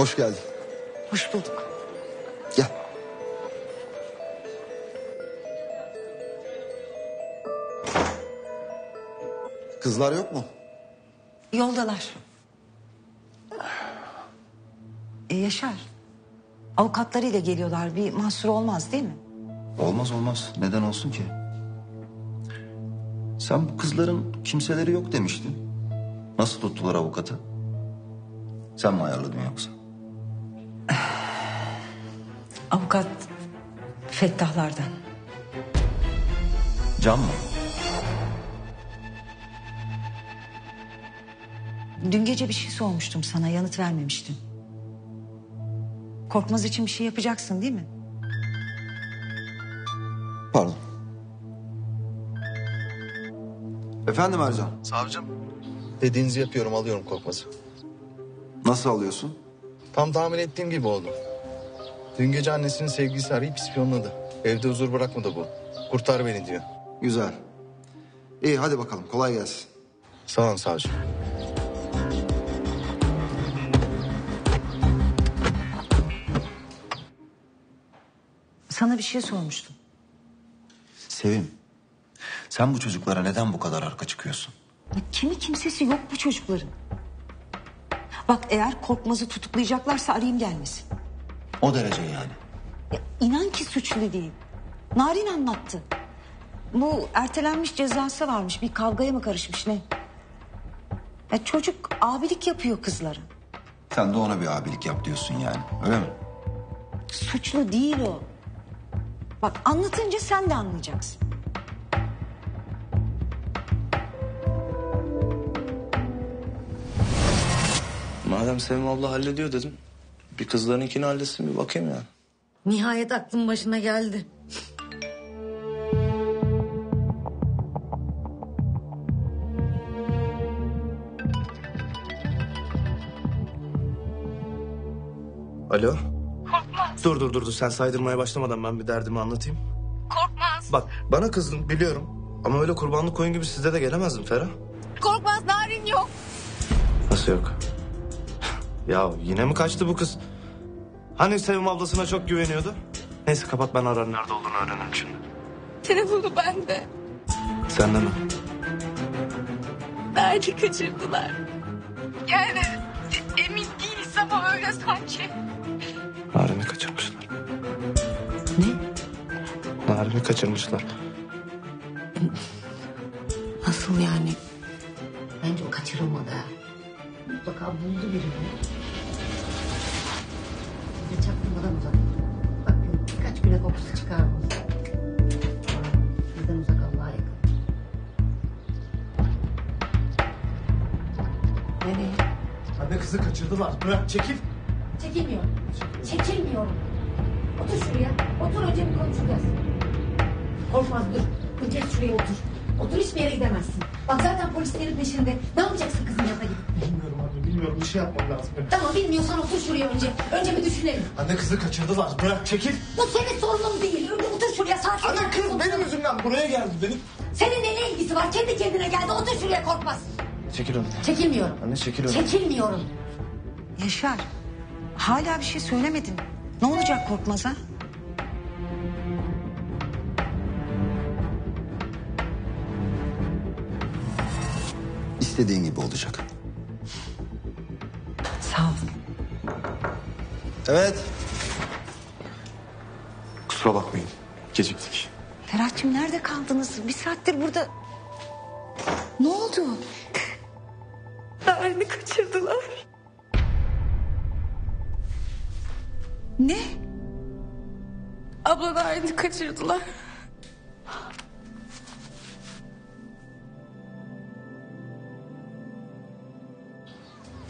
Hoş geldin. Hoş bulduk. Gel. Kızlar yok mu? Yoldalar. E, Yaşar. Avukatlarıyla geliyorlar. Bir mahsur olmaz değil mi? Olmaz olmaz. Neden olsun ki? Sen bu kızların kimseleri yok demiştin. Nasıl tuttular avukatı? Sen mi ayarladın yoksa? Avukat Fettahlardan. Can mı? Dün gece bir şey sormuştum sana yanıt vermemiştin. Korkmaz için bir şey yapacaksın değil mi? Pardon. Efendim Ercan. Savcım. Dediğinizi yapıyorum alıyorum Korkmaz'ı. Nasıl alıyorsun? Tam tahmin ettiğim gibi oldu. Dün gece annesinin sevgilisi arayıp ispiyonladı. Evde huzur bırakmadı bu. Kurtar beni diyor. Güzel. İyi hadi bakalım kolay gelsin. Sağ olun savcım. Sana bir şey sormuştum. Sevim. Sen bu çocuklara neden bu kadar arka çıkıyorsun? Ya kimi kimsesi yok bu çocukların. Bak eğer Korkmaz'ı tutuklayacaklarsa arayayım gelmesin. O derece yani. Ya inan ki suçlu değil. Narin anlattı. Bu ertelenmiş cezası varmış. Bir kavgaya mı karışmış ne? Ya çocuk abilik yapıyor kızlara. Sen de ona bir abilik yap diyorsun yani. Öyle mi? Suçlu değil o. Bak anlatınca sen de anlayacaksın. Madem Sevim abla hallediyor dedim. Bir kızlarınkini halletsin bir bakayım yani. Nihayet aklın başına geldi. Alo? Korkmaz. Dur dur dur dur sen saydırmaya başlamadan ben bir derdimi anlatayım. Korkmaz. Bak bana kızdın biliyorum. Ama öyle kurbanlık koyun gibi sizde de gelemezdim Ferah. Korkmaz narin yok. Nasıl yok? ya yine mi kaçtı bu kız? Hani Sevim ablasına çok güveniyordu? Neyse kapat ben ararım nerede olduğunu öğrenirim şimdi. Telefonu bende. Sen de mi? Nerede kaçırdılar? Yani e- emin değiliz ama öyle sanki. Narin'i kaçırmışlar. Ne? Narin'i kaçırmışlar. Nasıl yani? Bence o kaçırılmadı ha. Mutlaka buldu birini. Çaktırmadan uzak. Bak birkaç güne kokusu çıkar bu. Bizden uzak Allah'a yakın. Nereye? Anne kızı kaçırdılar. Bırak çekil. Çekilmiyorum. Çekilmiyorum. Otur şuraya. Otur önce bir konuşacağız. Korkmaz dur. Dur şuraya otur. Otur hiçbir yere gidemezsin. Bak zaten polislerin peşinde. Ne yapacaksın kızın yanına gidip? Bilmiyorum bilmiyorum bir şey yapmam lazım. benim. Tamam bilmiyorsan otur şuraya önce. Önce bir düşünelim. Anne kızı kaçırdılar. Bırak çekil. Bu senin sorunun değil. Önce otur şuraya sakin. Anne kız benim yüzümden buraya geldi. Benim. Seninle ne ilgisi var? Kendi kendine geldi. Otur şuraya korkmaz. Çekil önce. Çekilmiyorum. Anne çekil önce. Çekilmiyorum. Yaşar. Hala bir şey söylemedin. Ne olacak Korkmaz'a? İstediğin gibi olacak. Sağ ol. Evet. Kusura bakmayın. Geciktik. Ferhat'cığım nerede kaldınız? Bir saattir burada. Ne oldu? Narin'i kaçırdılar. Ne? Abla Narin'i kaçırdılar.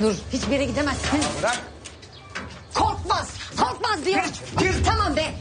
Dur hiçbir yere gidemezsin. Bırak. Korkmaz. Korkmaz diyor. Tamam be.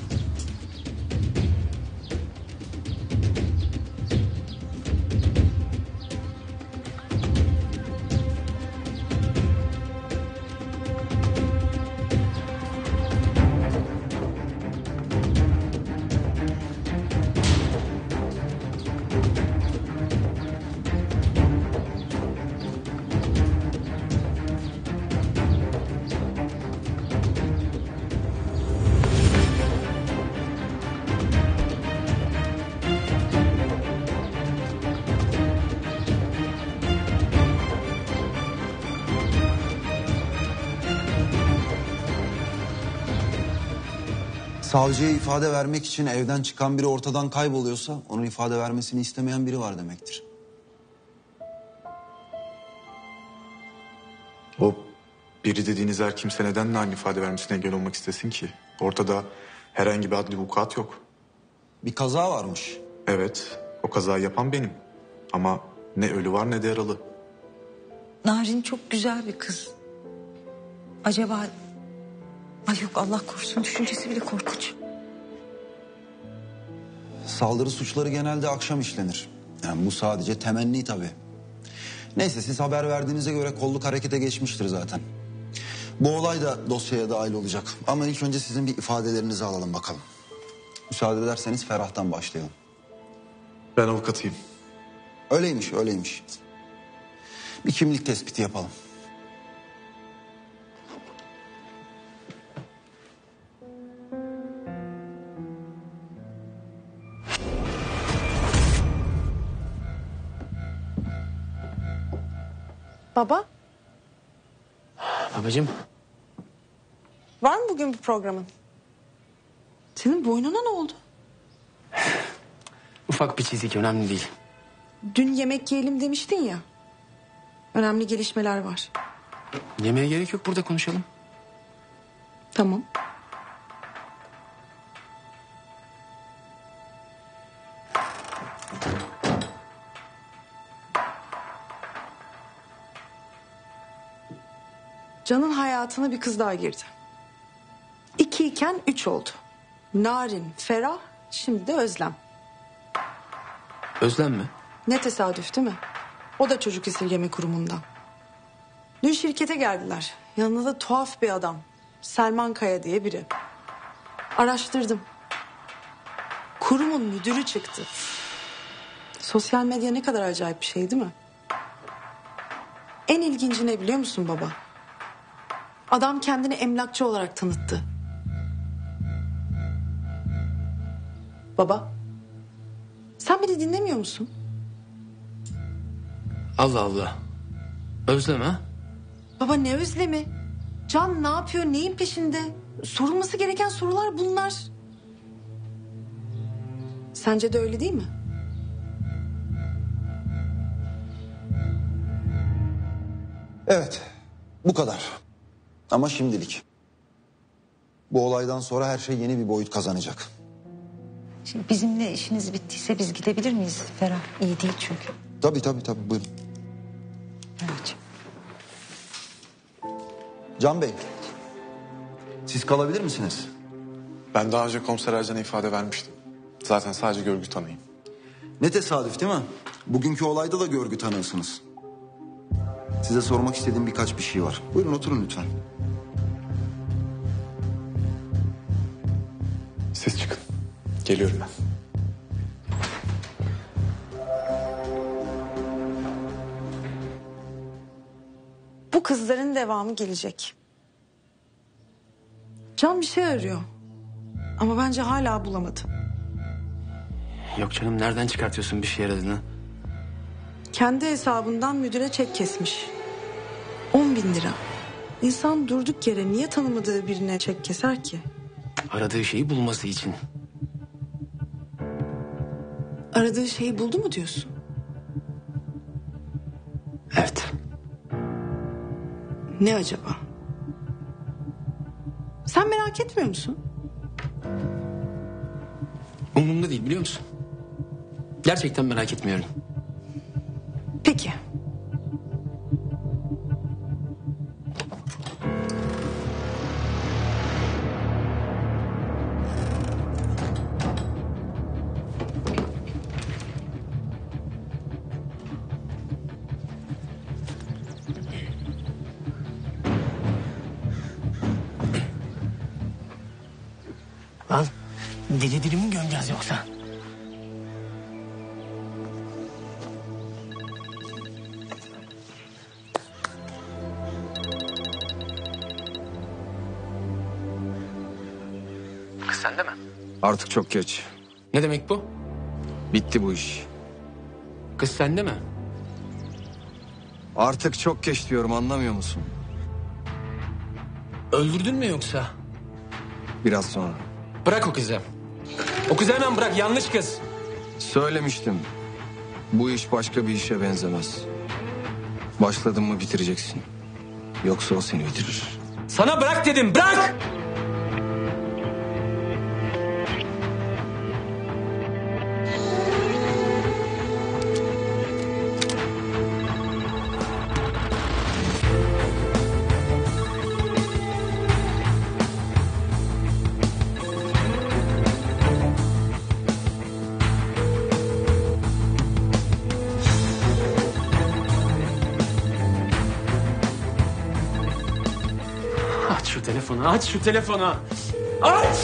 Savcıya ifade vermek için evden çıkan biri ortadan kayboluyorsa... ...onun ifade vermesini istemeyen biri var demektir. O biri dediğiniz her kimse neden aynı ifade vermesine engel olmak istesin ki? Ortada herhangi bir adli vukuat yok. Bir kaza varmış. Evet, o kazayı yapan benim. Ama ne ölü var ne de yaralı. Narin çok güzel bir kız. Acaba... Ay yok Allah korusun düşüncesi bile korkunç. Saldırı suçları genelde akşam işlenir. Yani bu sadece temenni tabii. Neyse siz haber verdiğinize göre kolluk harekete geçmiştir zaten. Bu olay da dosyaya dahil olacak. Ama ilk önce sizin bir ifadelerinizi alalım bakalım. Müsaade ederseniz Ferah'tan başlayalım. Ben avukatıyım. Öyleymiş, öyleymiş. Bir kimlik tespiti yapalım. Baba, Babacığım var mı bugün bir programın? Senin boynuna ne oldu? ufak bir çizik önemli değil. Dün yemek yiyelim demiştin ya. Önemli gelişmeler var. Yemeğe gerek yok burada konuşalım. Tamam. Can'ın hayatına bir kız daha girdi. İki iken üç oldu. Narin, Ferah, şimdi de Özlem. Özlem mi? Ne tesadüf değil mi? O da çocuk esirgeme kurumundan. Dün şirkete geldiler. Yanında da tuhaf bir adam. Selman Kaya diye biri. Araştırdım. Kurumun müdürü çıktı. Sosyal medya ne kadar acayip bir şey değil mi? En ilginci ne biliyor musun baba? Adam kendini emlakçı olarak tanıttı. Baba, sen beni dinlemiyor musun? Allah Allah. Özlem ha? Baba ne özlemi? Can ne yapıyor, neyin peşinde? Sorulması gereken sorular bunlar. Sence de öyle değil mi? Evet, bu kadar. Ama şimdilik. Bu olaydan sonra her şey yeni bir boyut kazanacak. Şimdi bizimle işiniz bittiyse biz gidebilir miyiz Ferah? İyi değil çünkü. Tabii tabii tabii buyurun. Evet. Can Bey, siz kalabilir misiniz? Ben daha önce komiser Ercan'a ifade vermiştim. Zaten sadece görgü tanıyım. Ne tesadüf değil mi? Bugünkü olayda da görgü tanığısınız. Size sormak istediğim birkaç bir şey var. Buyurun oturun lütfen. Geliyorum ben. Bu kızların devamı gelecek. Can bir şey arıyor. Ama bence hala bulamadı. Yok canım nereden çıkartıyorsun bir şey yaradığını? Kendi hesabından müdüre çek kesmiş. 10 bin lira. İnsan durduk yere niye tanımadığı birine çek keser ki? Aradığı şeyi bulması için. Aradığı şeyi buldu mu diyorsun? Evet. Ne acaba? Sen merak etmiyor musun? Umurumda değil biliyor musun? Gerçekten merak etmiyorum. Peki. Diri diri mi gömeceğiz yoksa? Kız sende mi? Artık çok geç. Ne demek bu? Bitti bu iş. Kız sende mi? Artık çok geç diyorum anlamıyor musun? Öldürdün mü yoksa? Biraz sonra. Bırak o kızı. O kızı hemen bırak yanlış kız. Söylemiştim. Bu iş başka bir işe benzemez. Başladın mı bitireceksin. Yoksa o seni bitirir. Sana bırak dedim bırak. Aç şu telefonu. Aç.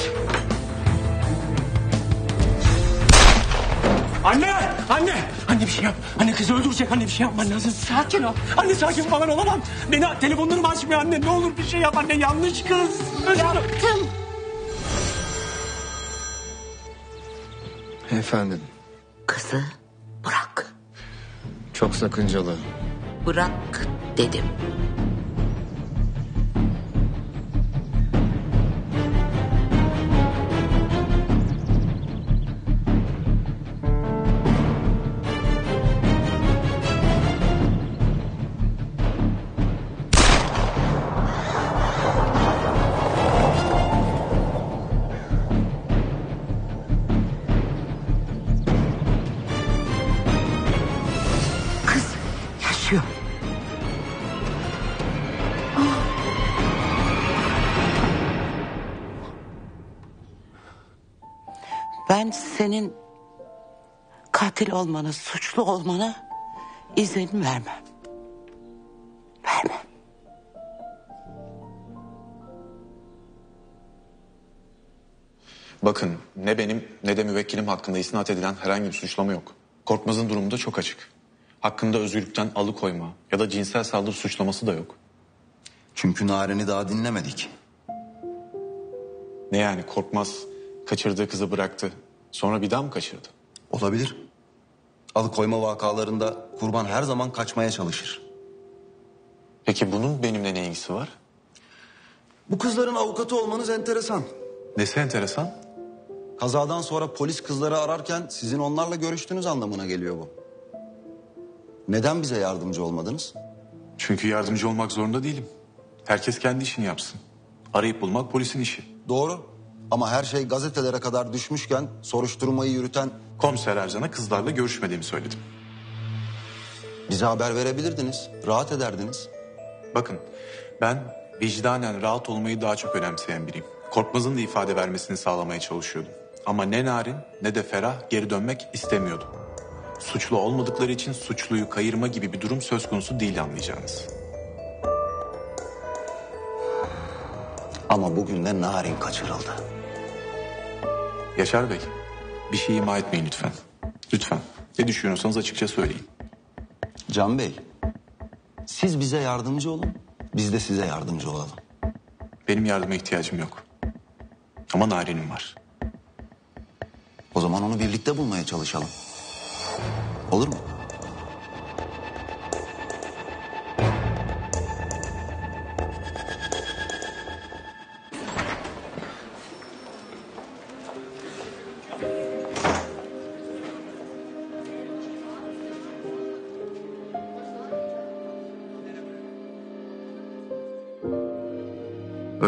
Anne! Anne! Anne bir şey yap. Anne kızı öldürecek. Anne bir şey yapman lazım. Sakin ol. Anne sakin falan olamam. Beni telefonlarımı açmıyor anne. Ne olur bir şey yap anne. Yanlış kız. Yaptım. Efendim, Kızı bırak. çok sakıncalı. Bırak dedim. Senin katil olmana, suçlu olmana izin vermem. Vermem. Bakın ne benim ne de müvekkilim hakkında isnat edilen herhangi bir suçlama yok. Korkmaz'ın durumu da çok açık. Hakkında özgürlükten alıkoyma ya da cinsel saldırı suçlaması da yok. Çünkü Naren'i daha dinlemedik. Ne yani Korkmaz kaçırdığı kızı bıraktı. Sonra bir daha mı kaçırdı? Olabilir. Alıkoyma vakalarında kurban her zaman kaçmaya çalışır. Peki bunun benimle ne ilgisi var? Bu kızların avukatı olmanız enteresan. Nesi enteresan? Kazadan sonra polis kızları ararken sizin onlarla görüştüğünüz anlamına geliyor bu. Neden bize yardımcı olmadınız? Çünkü yardımcı olmak zorunda değilim. Herkes kendi işini yapsın. Arayıp bulmak polisin işi. Doğru. Ama her şey gazetelere kadar düşmüşken soruşturmayı yürüten Komiser Ercan'a kızlarla görüşmediğimi söyledim. bize haber verebilirdiniz. Rahat ederdiniz. Bakın ben vicdanen rahat olmayı daha çok önemseyen biriyim. Korkmaz'ın da ifade vermesini sağlamaya çalışıyordum. Ama ne Narin ne de Ferah geri dönmek istemiyordu. Suçlu olmadıkları için suçluyu kayırma gibi bir durum söz konusu değil anlayacağınız. Ama bugün de Narin kaçırıldı. Yaşar Bey bir şey ima etmeyin lütfen. Lütfen. Ne düşünüyorsanız açıkça söyleyin. Can Bey, siz bize yardımcı olun. Biz de size yardımcı olalım. Benim yardıma ihtiyacım yok. Ama Narin'im var. O zaman onu birlikte bulmaya çalışalım. Olur mu?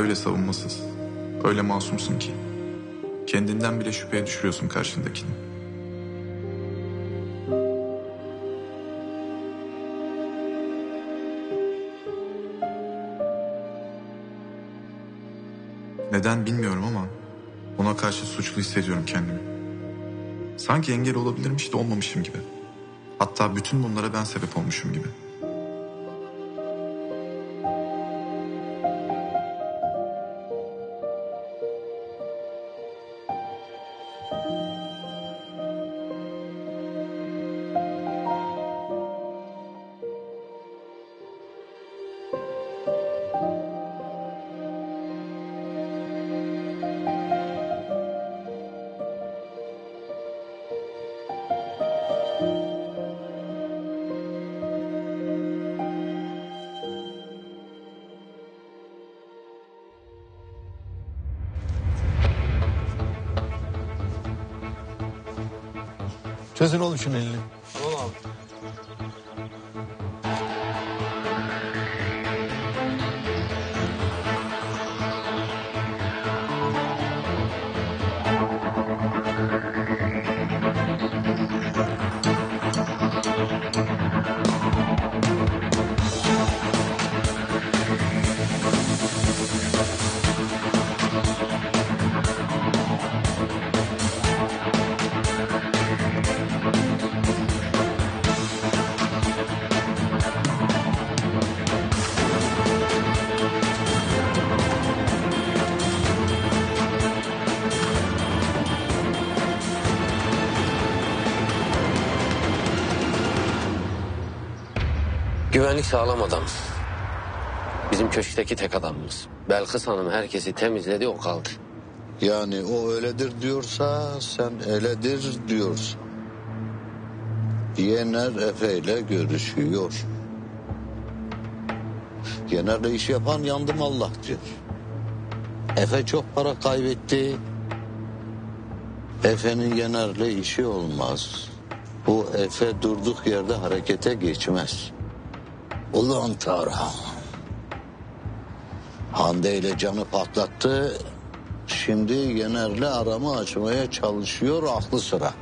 Öyle savunmasız. Öyle masumsun ki. Kendinden bile şüpheye düşürüyorsun karşındakini. Neden bilmiyorum ama ona karşı suçlu hissediyorum kendimi. Sanki engel olabilirmiş de olmamışım gibi. Hatta bütün bunlara ben sebep olmuşum gibi. Çözün oğlum şunun elini. Güvenlik sağlam adam. Bizim köşkteki tek adamımız. Belkıs Hanım herkesi temizledi o kaldı. Yani o öyledir diyorsa sen eledir diyorsun. Yener Efe ile görüşüyor. Yener'le iş yapan yandım Allah diyor. Efe çok para kaybetti. Efe'nin Yener'le işi olmaz. Bu Efe durduk yerde harekete geçmez. Ulan Tarhan. Hande ile canı patlattı. Şimdi Yener'le aramı açmaya çalışıyor aklı sıra.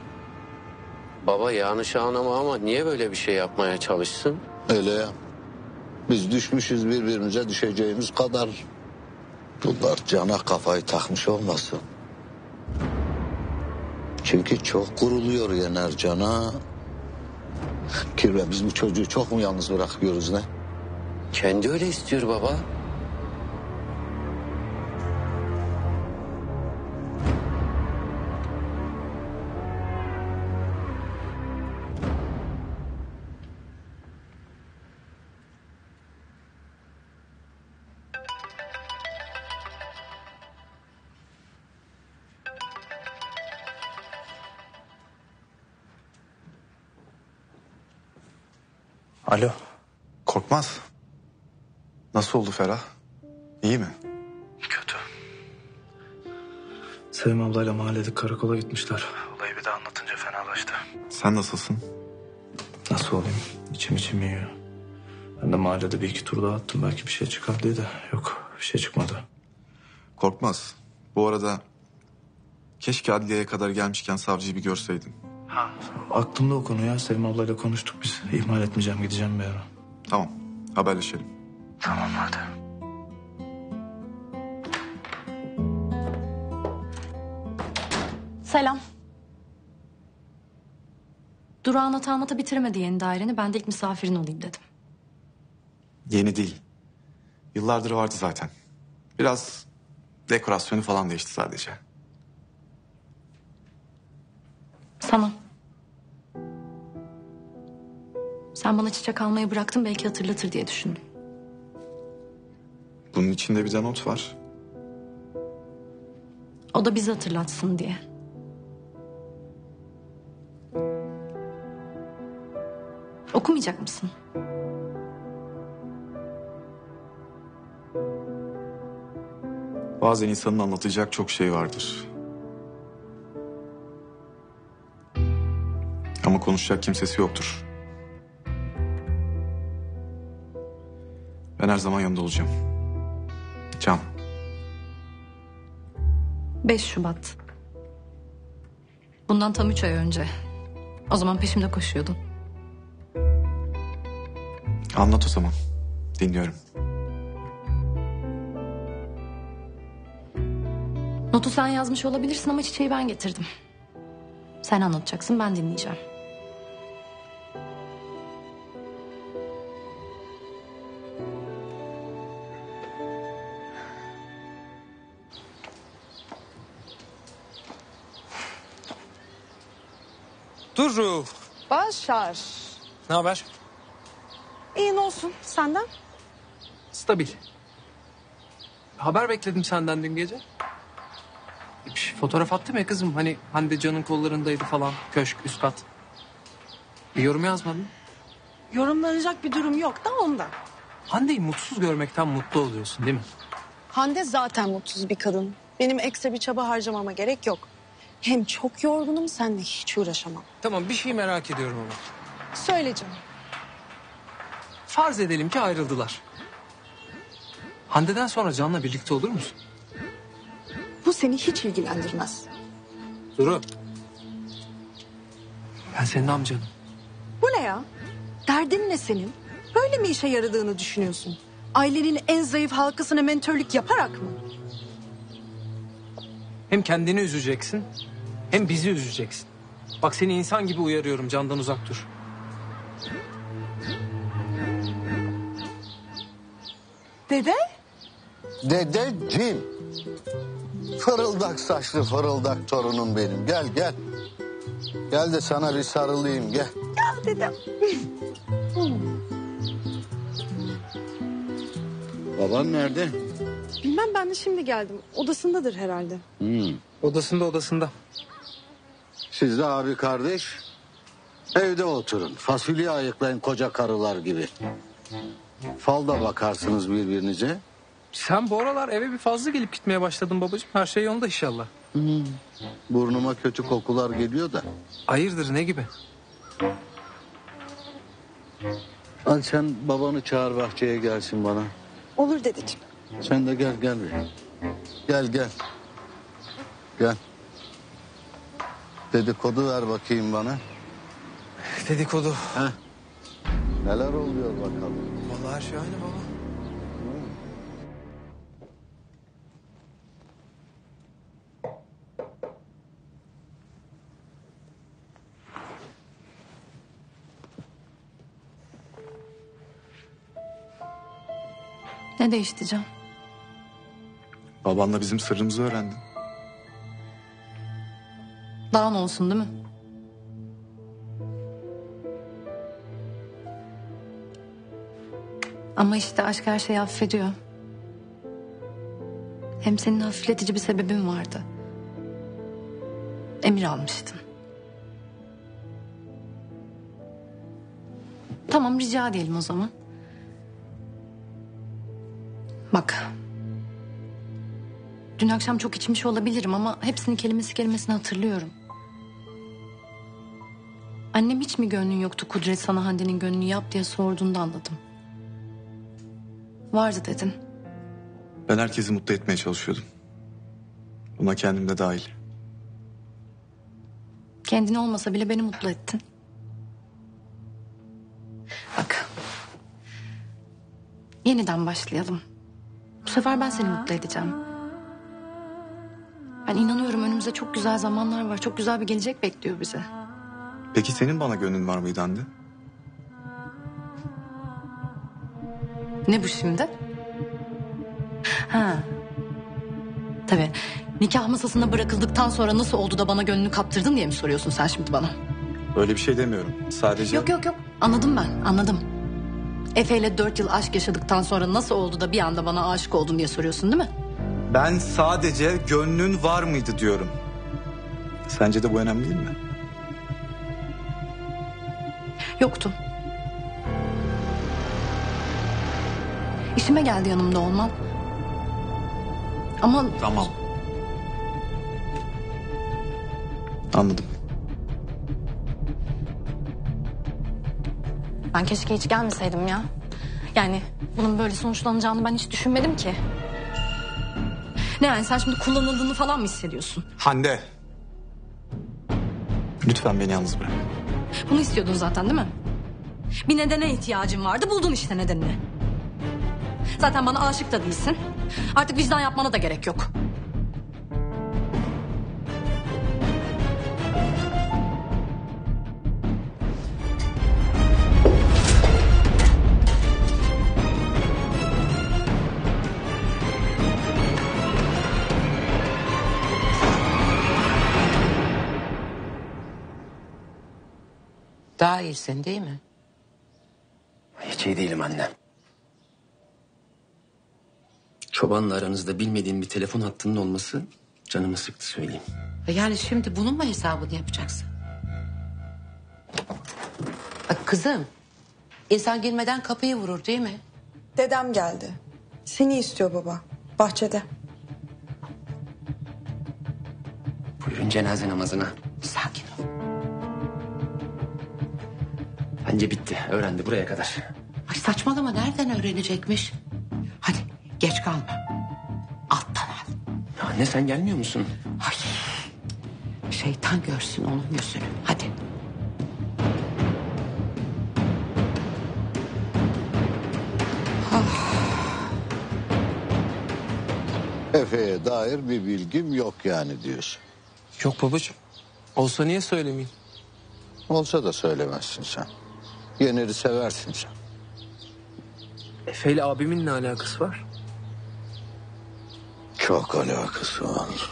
Baba yanlış anlama ama niye böyle bir şey yapmaya çalışsın? Öyle ya. Biz düşmüşüz birbirimize düşeceğimiz kadar. Bunlar cana kafayı takmış olmasın. Çünkü çok kuruluyor Yener cana. Kirve biz bu çocuğu çok mu yalnız bırakıyoruz ne? Kendi öyle istiyor baba. Alo. Korkmaz. Nasıl oldu Ferah? İyi mi? Kötü. Sevim ablayla mahallede karakola gitmişler. Olayı bir de anlatınca fenalaştı. Sen nasılsın? Nasıl olayım? İçim içim yiyor. Ben de mahallede bir iki tur daha attım. Belki bir şey çıkar diye de yok bir şey çıkmadı. Korkmaz. Bu arada keşke adliyeye kadar gelmişken savcıyı bir görseydin. Ha. Aklımda o konu ya. Sevim ablayla konuştuk biz. İhmal etmeyeceğim gideceğim bir ara. Tamam haberleşelim. Tamam hadi. Selam. Durağan atamata bitiremedi yeni daireni. Ben de ilk misafirin olayım dedim. Yeni değil. Yıllardır vardı zaten. Biraz dekorasyonu falan değişti sadece. Sana. Sen bana çiçek almayı bıraktın belki hatırlatır diye düşündüm. Bunun içinde bir de not var. O da bizi hatırlatsın diye. Okumayacak mısın? Bazen insanın anlatacak çok şey vardır. Konuşacak kimsesi yoktur. Ben her zaman yanında olacağım. Can. 5 Şubat. Bundan tam üç ay önce. O zaman peşimde koşuyordun. Anlat o zaman. Dinliyorum. Notu sen yazmış olabilirsin ama çiçeği ben getirdim. Sen anlatacaksın ben dinleyeceğim. Başar. Ne haber? İyi ne olsun senden? Stabil. Haber bekledim senden dün gece. Bir şey- fotoğraf attım ya kızım. Hani Hande Can'ın kollarındaydı falan. Köşk, üst kat. Bir yorum yazmadın. Yorumlanacak bir durum yok da ondan. Hande'yi mutsuz görmekten mutlu oluyorsun değil mi? Hande zaten mutsuz bir kadın. Benim ekstra bir çaba harcamama gerek yok. Hem çok yorgunum seninle hiç uğraşamam. Tamam bir şey merak ediyorum ama. Söyle canım. Farz edelim ki ayrıldılar. Hande'den sonra Can'la birlikte olur musun? Bu seni hiç ilgilendirmez. Duru. Ben senin amcanım. Bu ne ya? Derdin ne senin? Böyle mi işe yaradığını düşünüyorsun? Ailenin en zayıf halkasına mentörlük yaparak mı? Hem kendini üzeceksin hem bizi üzeceksin. Bak seni insan gibi uyarıyorum Can'dan uzak dur. Dede? Dedeciğim. Fırıldak saçlı fırıldak torunum benim. Gel gel. Gel de sana bir sarılayım gel. Gel dedem. Baban nerede? Bilmem ben de şimdi geldim. Odasındadır herhalde. Hmm. Odasında odasında. Siz de abi kardeş evde oturun. Fasulye ayıklayın koca karılar gibi. Falda bakarsınız birbirinize. Sen bu aralar eve bir fazla gelip gitmeye başladın babacığım. Her şey yolunda inşallah. Burnuma kötü kokular geliyor da. Hayırdır ne gibi? Al sen babanı çağır bahçeye gelsin bana. Olur dedeciğim. Sen de gel gel. bir. Gel gel. Gel. Dedikodu ver bakayım bana. Dedikodu. Heh. Neler oluyor bakalım. Vallahi her şey aynı baba. Ne değişti Can? Babanla bizim sırrımızı öğrendin. Daha ne olsun değil mi? Ama işte aşk her şeyi affediyor. Hem senin hafifletici bir sebebin vardı. Emir almıştın. Tamam rica edelim o zaman. Bak. Dün akşam çok içmiş olabilirim ama hepsini kelimesi kelimesine hatırlıyorum. Annem hiç mi gönlün yoktu Kudret sana Hande'nin gönlünü yap diye sorduğunda anladım. Vardı dedin. Ben herkesi mutlu etmeye çalışıyordum. Buna kendim de dahil. Kendini olmasa bile beni mutlu ettin. Bak. Yeniden başlayalım. Bu sefer ben seni mutlu edeceğim. Ben inanıyorum önümüzde çok güzel zamanlar var. Çok güzel bir gelecek bekliyor bizi. Peki senin bana gönlün var mıydı Hande? Ne bu şimdi? Ha. Tabii. Nikah masasına bırakıldıktan sonra nasıl oldu da bana gönlünü kaptırdın diye mi soruyorsun sen şimdi bana? Öyle bir şey demiyorum. Sadece... Yok yok yok. Anladım ben anladım. Efe ile dört yıl aşk yaşadıktan sonra nasıl oldu da bir anda bana aşık oldun diye soruyorsun değil mi? Ben sadece gönlün var mıydı diyorum. Sence de bu önemli değil mi? Yoktu. İşime geldi yanımda olman. Ama Tamam. Anladım. ben keşke hiç gelmeseydim ya. Yani bunun böyle sonuçlanacağını ben hiç düşünmedim ki. Ne yani sen şimdi kullanıldığını falan mı hissediyorsun? Hande. Lütfen beni yalnız bırak. Bunu istiyordun zaten değil mi? Bir nedene ihtiyacın vardı buldun işte nedenini. Zaten bana aşık da değilsin. Artık vicdan yapmana da gerek yok. Daha iyisin değil mi? Hiç iyi değilim anne. Çobanla aranızda bilmediğim bir telefon hattının olması canımı sıktı söyleyeyim. E Yani şimdi bunun mu hesabını yapacaksın? Bak kızım, insan girmeden kapıyı vurur değil mi? Dedem geldi. Seni istiyor baba. Bahçede. Buyurun cenaze namazına. Sakin ol. Bence bitti. Öğrendi buraya kadar. Ay saçmalama nereden öğrenecekmiş? Hadi geç kalma. Alttan al. Anne sen gelmiyor musun? Ay şeytan görsün onun yüzünü. Hadi. Efe'ye dair bir bilgim yok yani diyorsun. Yok babacığım. Olsa niye söylemeyeyim? Olsa da söylemezsin sen. Yener'i seversin sen. Efe ile abimin ne alakası var? Çok alakası var.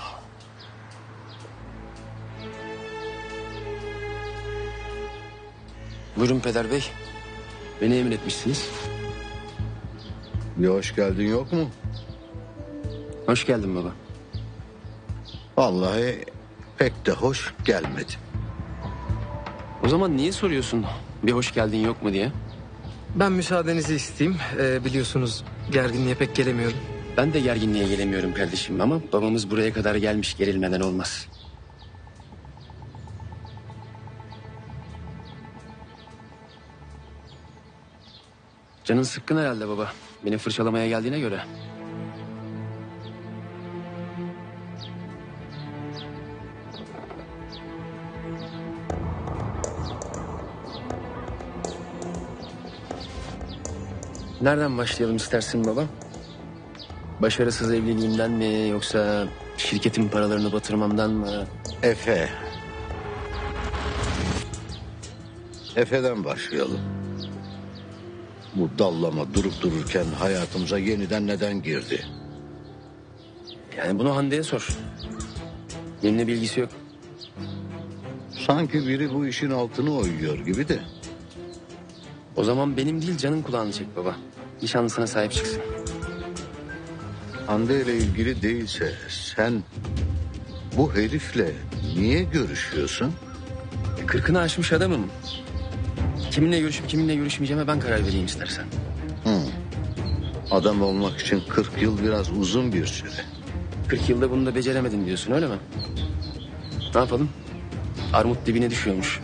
Buyurun Peder Bey. Beni emretmişsiniz. Bir hoş geldin yok mu? Hoş geldin baba. Vallahi pek de hoş gelmedi. O zaman niye soruyorsun bir hoş geldin yok mu diye? Ben müsaadenizi isteyeyim. Ee, biliyorsunuz gerginliğe pek gelemiyorum. Ben de gerginliğe gelemiyorum kardeşim ama babamız buraya kadar gelmiş gerilmeden olmaz. Canın sıkkın herhalde baba. Beni fırçalamaya geldiğine göre. Nereden başlayalım istersin baba? Başarısız evliliğimden mi yoksa şirketin paralarını batırmamdan mı? Efe. Efe'den başlayalım. Bu dallama durup dururken hayatımıza yeniden neden girdi? Yani bunu Hande'ye sor. Benimle bilgisi yok. Sanki biri bu işin altını oyuyor gibi de. O zaman benim değil canın kulağını çek baba. Nişanlısına sahip çıksın. Hande ile ilgili değilse sen bu herifle niye görüşüyorsun? Kırkını aşmış adamım. Kiminle görüşüp kiminle görüşmeyeceğime ben karar vereyim istersen. Hı. Adam olmak için 40 yıl biraz uzun bir süre. 40 yılda bunu da beceremedim diyorsun öyle mi? Ne yapalım? Armut dibine düşüyormuş.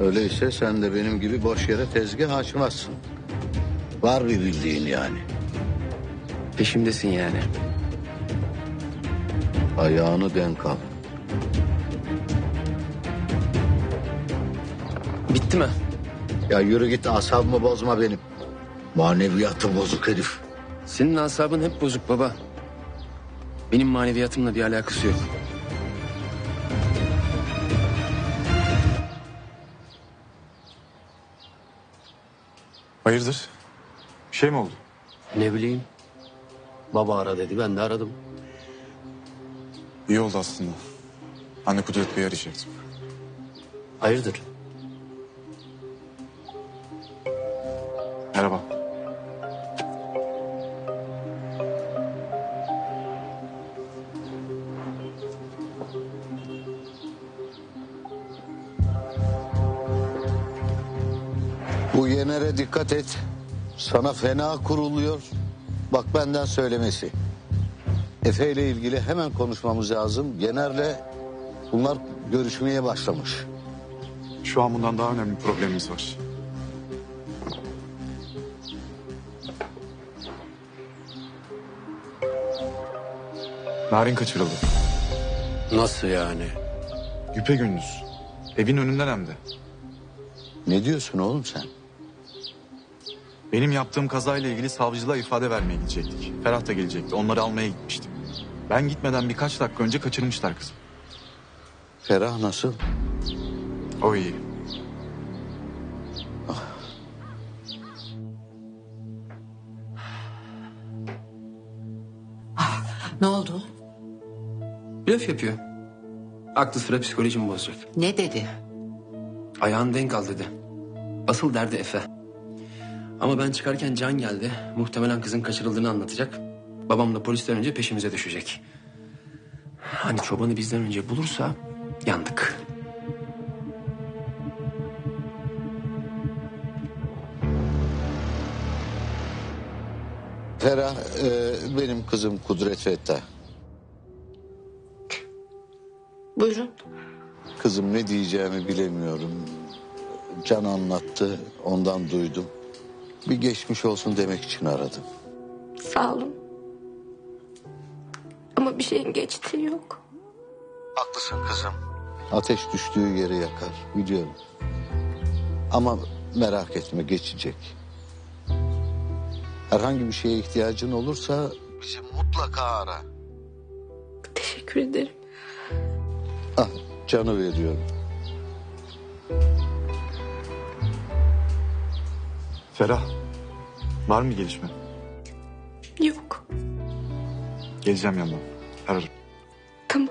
Öyleyse sen de benim gibi boş yere tezgah açmazsın. Var bir bildiğin yani. Peşimdesin yani. Ayağını denk al. Bitti mi? Ya yürü git asabımı bozma benim. Maneviyatı bozuk herif. Senin asabın hep bozuk baba. Benim maneviyatımla bir alakası yok. Hayırdır? Şey mi oldu? Ne bileyim. Baba ara dedi ben de aradım. İyi oldu aslında. Anne Kudret Bey'i arayacaktım. Hayırdır? Merhaba. Bu Yener'e dikkat et. Sana fena kuruluyor. Bak benden söylemesi. Efe ile ilgili hemen konuşmamız lazım. Yener'le bunlar görüşmeye başlamış. Şu an bundan daha önemli bir problemimiz var. Narin kaçırıldı. Nasıl yani? Güpe gündüz. Evin önünden hem de. Ne diyorsun oğlum sen? Benim yaptığım kazayla ilgili savcılığa ifade vermeye gidecektik. Ferhat da gelecekti. Onları almaya gitmiştim. Ben gitmeden birkaç dakika önce kaçırmışlar kızı. Ferah nasıl? O iyi. Ne oldu? Blöf yapıyor. Aklı sıra psikolojimi bozacak. Ne dedi? Ayağını denk al dedi. Asıl derdi Efe. Ama ben çıkarken Can geldi. Muhtemelen kızın kaçırıldığını anlatacak. Babam da polisten önce peşimize düşecek. Hani çobanı bizden önce bulursa yandık. Ferah e, benim kızım Kudret Fettah. Buyurun. Kızım ne diyeceğimi bilemiyorum. Can anlattı, ondan duydum. Bir geçmiş olsun demek için aradım. Sağ olun. Ama bir şeyin geçtiği yok. Haklısın kızım. Ateş düştüğü yeri yakar, biliyorum. Ama merak etme, geçecek. Herhangi bir şeye ihtiyacın olursa bizi mutlaka ara. Teşekkür ederim. Ah, canı veriyorum. Ferah, var mı gelişme? Yok. Geleceğim yanına. Ararım. Tamam.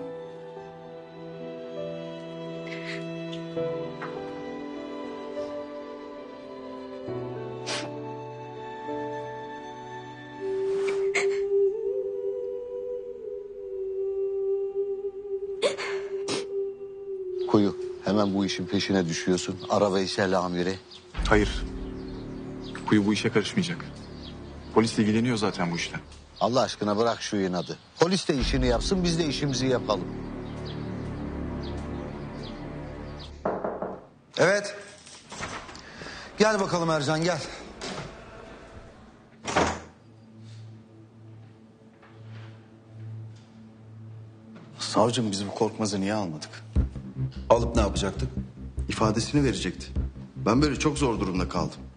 Kuyu, hemen bu işin peşine düşüyorsun. Ara Veysel amiri. Hayır. Kuyu bu işe karışmayacak. Polis ilgileniyor zaten bu işle. Allah aşkına bırak şu inadı. Polis de işini yapsın, biz de işimizi yapalım. Evet. Gel bakalım Ercan gel. Savcım biz bu korkmazı niye almadık? Alıp ne yapacaktık? İfadesini verecekti. Ben böyle çok zor durumda kaldım.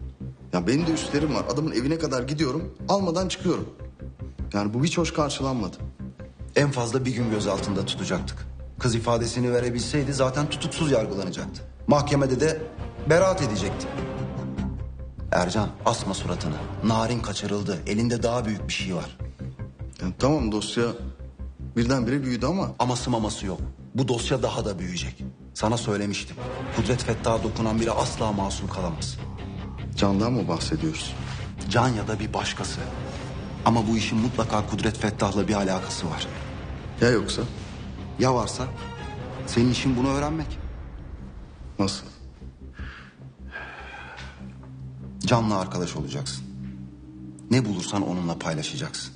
Ya benim de üstlerim var. Adamın evine kadar gidiyorum. Almadan çıkıyorum. Yani bu hiç hoş karşılanmadı. En fazla bir gün gözaltında tutacaktık. Kız ifadesini verebilseydi zaten tutuksuz yargılanacaktı. Mahkemede de beraat edecekti. Ercan asma suratını. Narin kaçırıldı. Elinde daha büyük bir şey var. tamam dosya birdenbire büyüdü ama... Aması maması yok. Bu dosya daha da büyüyecek. Sana söylemiştim. Kudret Fettah'a dokunan biri asla masum kalamaz. Candan mı bahsediyoruz? Can ya da bir başkası. Ama bu işin mutlaka Kudret Fettah'la bir alakası var. Ya yoksa? Ya varsa? Senin işin bunu öğrenmek. Nasıl? Can'la arkadaş olacaksın. Ne bulursan onunla paylaşacaksın.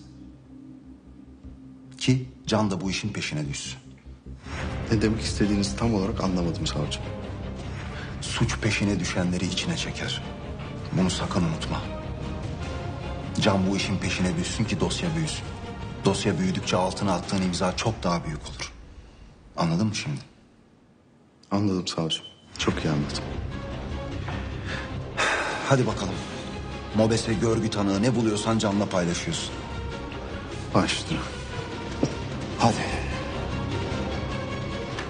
Ki Can da bu işin peşine düşsün. Ne demek istediğinizi tam olarak anlamadım savcım. Suç peşine düşenleri içine çeker. Bunu sakın unutma. Can bu işin peşine düşsün ki dosya büyüsün. Dosya büyüdükçe altına attığın imza çok daha büyük olur. Anladın mı şimdi? Anladım savcım. Çok iyi anladım. Hadi bakalım. Mobese görgü tanığı ne buluyorsan Can'la paylaşıyorsun. Başüstüne. Hadi.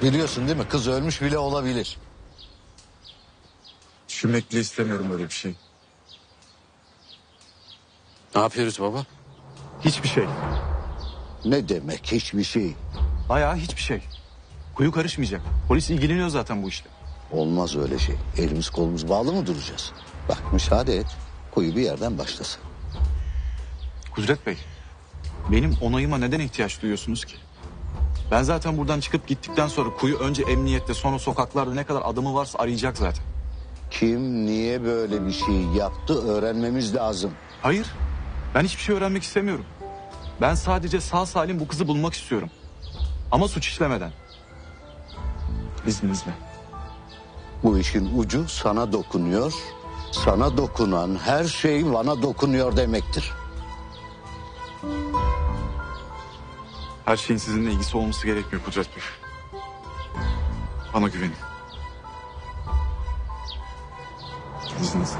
Biliyorsun değil mi? Kız ölmüş bile olabilir. Düşünmek bile istemiyorum öyle bir şey. Ne yapıyoruz baba? Hiçbir şey. Ne demek hiçbir şey? Bayağı hiçbir şey. Kuyu karışmayacak. Polis ilgileniyor zaten bu işle. Olmaz öyle şey. Elimiz kolumuz bağlı mı duracağız? Bak müsaade et. Kuyu bir yerden başlasın. Kudret Bey, benim onayıma neden ihtiyaç duyuyorsunuz ki? Ben zaten buradan çıkıp gittikten sonra kuyu önce emniyette sonra sokaklarda ne kadar adamı varsa arayacak zaten. Kim niye böyle bir şey yaptı öğrenmemiz lazım. Hayır, ben hiçbir şey öğrenmek istemiyorum. Ben sadece sağ salim bu kızı bulmak istiyorum. Ama suç işlemeden. İzninizle. Bu işin ucu sana dokunuyor. Sana dokunan her şey bana dokunuyor demektir. Her şeyin sizinle ilgisi olması gerekmiyor Kudret Bey. Bana güvenin. İzninizle.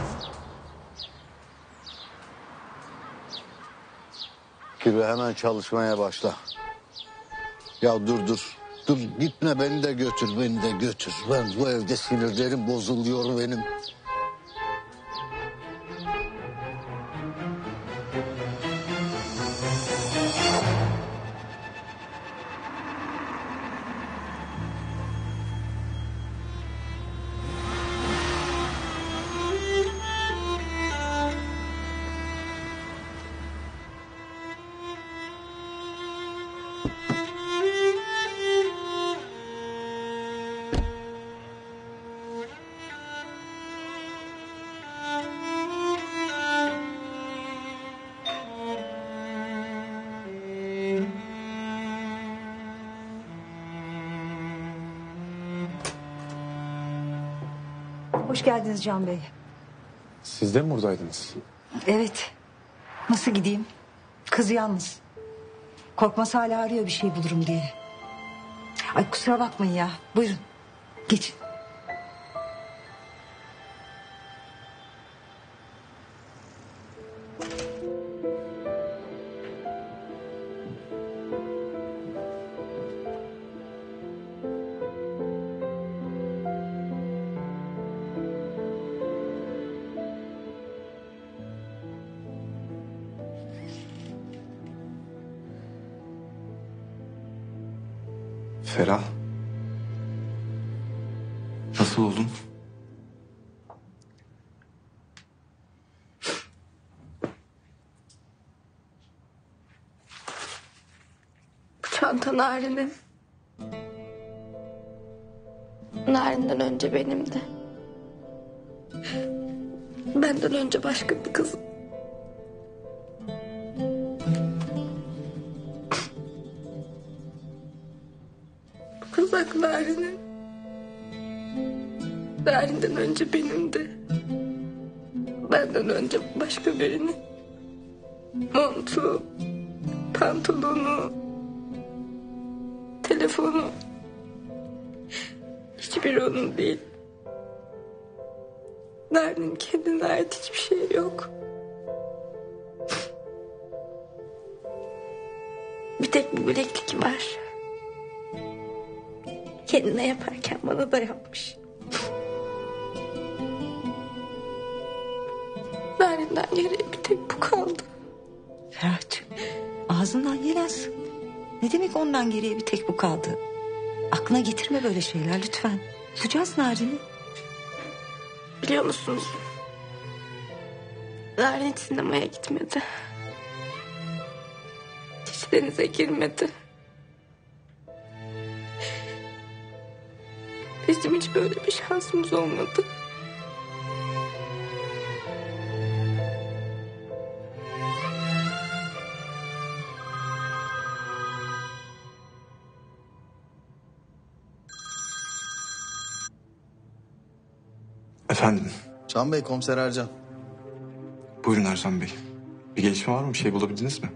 Kürü hemen çalışmaya başla. Ya dur dur. Dur gitme beni de götür beni de götür. Ben bu evde sinirlerim bozuluyor benim. Hoş geldiniz Can Bey. Siz de mi buradaydınız? Evet. Nasıl gideyim? Kız yalnız. Korkmaz hala arıyor bir şey bulurum diye. Ay kusura bakmayın ya. Buyurun. Geçin. Çanta Narin'in. Narin'den önce benimdi. Benden önce başka bir kız. Bu kızak Narin'in. Narin'den önce benimdi. Benden önce başka birinin. Onun değil. Narin'in kendine ait hiçbir şey yok. Bir tek bu bileklik var. Kendine yaparken bana da yapmış. Narin'den geriye bir tek bu kaldı. Ferhat'cığım ağzından yel alsın. Ne demek ondan geriye bir tek bu kaldı? Aklına getirme böyle şeyler lütfen. Tutacağız Narin'i. Biliyor musunuz? Narin sinemaya gitmedi. Hiç denize girmedi. Bizim hiç böyle bir şansımız olmadı. Can Bey komiser Ercan. buyurun Ercan Bey. Bir gelişme var mı? Bir şey bulabildiniz mi?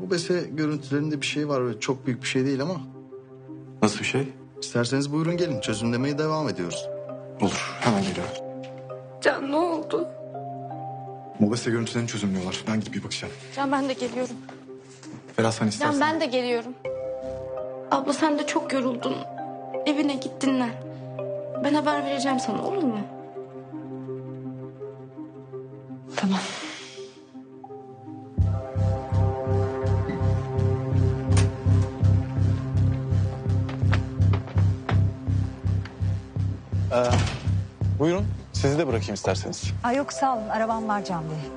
Bu bese görüntülerinde bir şey var ve çok büyük bir şey değil ama. Nasıl bir şey? İsterseniz buyurun gelin çözümlemeye devam ediyoruz. Olur, hemen geliyorum. Can ne oldu? Mobese görüntülerini çözümlüyorlar. Ben gidip bir bakacağım. Can ben de geliyorum. Ferah sen istersen. Can ben de geliyorum. Abla sen de çok yoruldun. Evine git dinlen. Ben haber vereceğim sana olur mu? Tamam. Ee, buyurun, sizi de bırakayım isterseniz. Ay yok sağ olun arabam var Can Bey.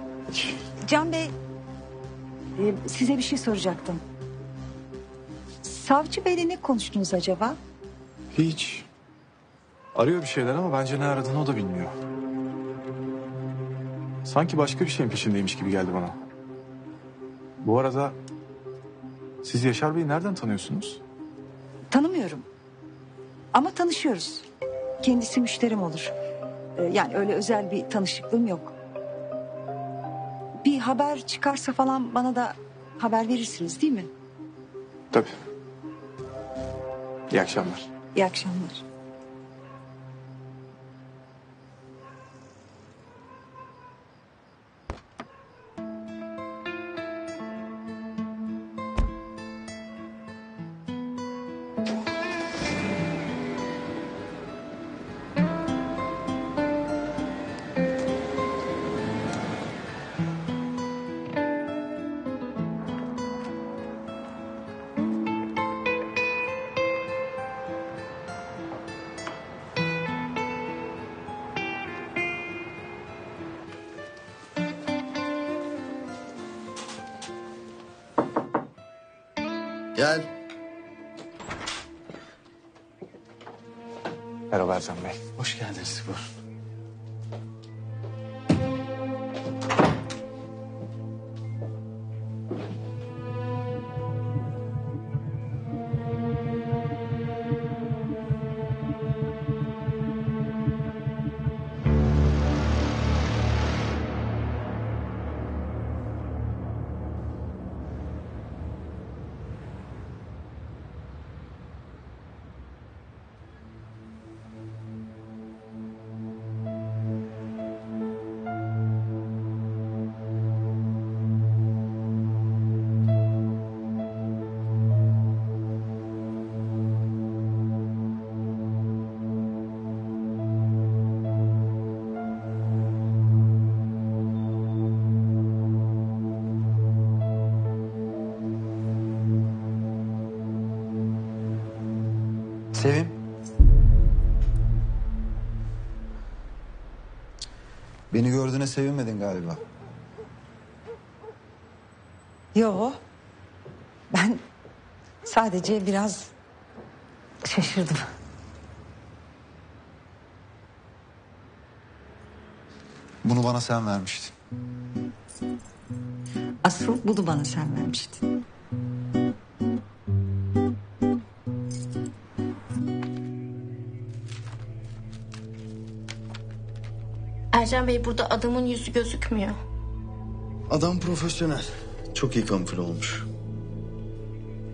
Can Bey e, size bir şey soracaktım. Savcı Bey'le ne konuştunuz acaba? Hiç. Arıyor bir şeyler ama bence ne aradığını o da bilmiyor. Sanki başka bir şeyin peşindeymiş gibi geldi bana. Bu arada siz Yaşar Bey'i nereden tanıyorsunuz? Tanımıyorum. Ama tanışıyoruz. Kendisi müşterim olur. Ee, Yani öyle özel bir tanışıklığım yok. Bir haber çıkarsa falan bana da haber verirsiniz değil mi? Tabii. İyi akşamlar. İyi akşamlar. Sevinmedin galiba. Yo. Ben sadece biraz şaşırdım. Bunu bana sen vermiştin. Asıl bunu bana sen vermiştin. Ercan Bey burada adamın yüzü gözükmüyor. Adam profesyonel. Çok iyi kamufle olmuş.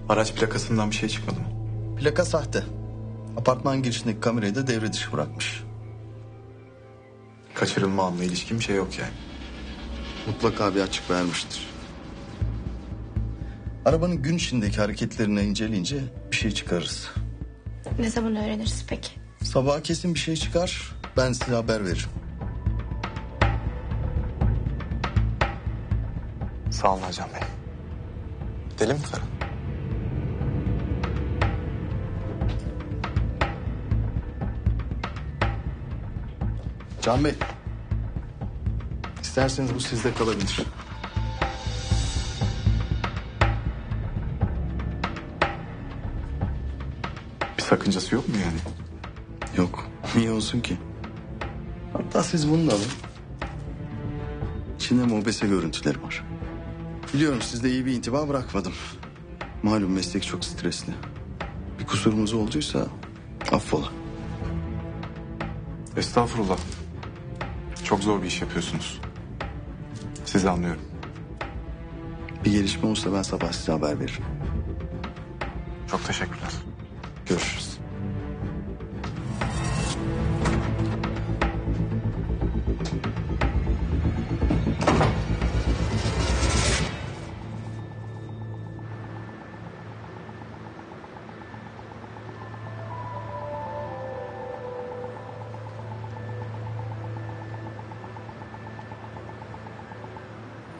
Araç plakasından bir şey çıkmadı mı? Plaka sahte. Apartman girişindeki kamerayı da devre dışı bırakmış. Kaçırılma anla ilişkin bir şey yok yani. Mutlaka bir açık vermiştir. Arabanın gün içindeki hareketlerini inceleyince bir şey çıkarırız. Ne zaman öğreniriz peki? Sabaha kesin bir şey çıkar. Ben size haber veririm. Sağ olun Ercan Bey. Gidelim mi Ferhat? Can Bey. İsterseniz bu sizde kalabilir. Bir sakıncası yok mu yani? Yok. Niye olsun ki? Hatta siz bunu da alın. İçinde mobese görüntüleri var. Biliyorum sizde iyi bir intiba bırakmadım. Malum meslek çok stresli. Bir kusurumuz olduysa affola. Estağfurullah. Çok zor bir iş yapıyorsunuz. Sizi anlıyorum. Bir gelişme olursa ben sabah size haber veririm. Çok teşekkürler.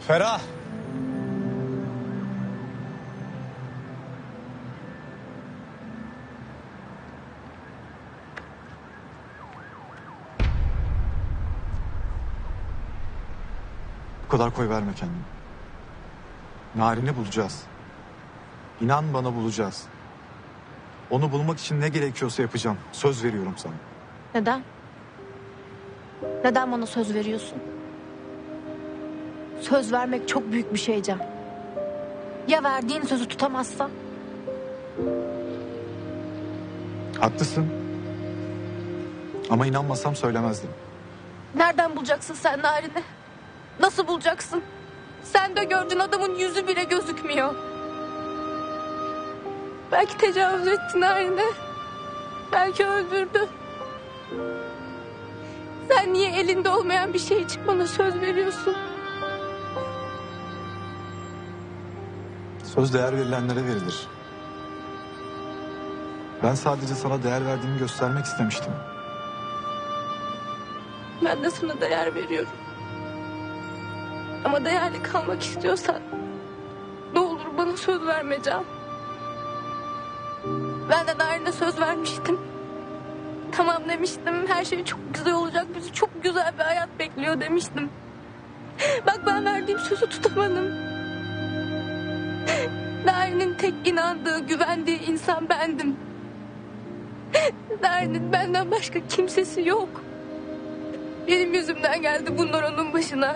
Ferah. Bu kadar koy verme kendini. Narin'i bulacağız. İnan bana bulacağız. Onu bulmak için ne gerekiyorsa yapacağım. Söz veriyorum sana. Neden? Neden bana söz veriyorsun? Söz vermek çok büyük bir şey Can. Ya verdiğin sözü tutamazsan? Haklısın. Ama inanmasam söylemezdim. Nereden bulacaksın sen Narin'i? Nasıl bulacaksın? Sen de gördün adamın yüzü bile gözükmüyor. Belki tecavüz etti Narin'e. Belki öldürdü. Sen niye elinde olmayan bir şey için bana söz veriyorsun? Söz değer verilenlere verilir. Ben sadece sana değer verdiğimi göstermek istemiştim. Ben de sana değer veriyorum. Ama değerli kalmak istiyorsan ne olur bana söz verme Can. Ben de Narin'e söz vermiştim. Tamam demiştim. Her şey çok güzel olacak. Bizi çok güzel bir hayat bekliyor demiştim. Bak ben verdiğim sözü tutamadım. Narin'in tek inandığı, güvendiği insan bendim. Narin'in benden başka kimsesi yok. Benim yüzümden geldi bunlar onun başına.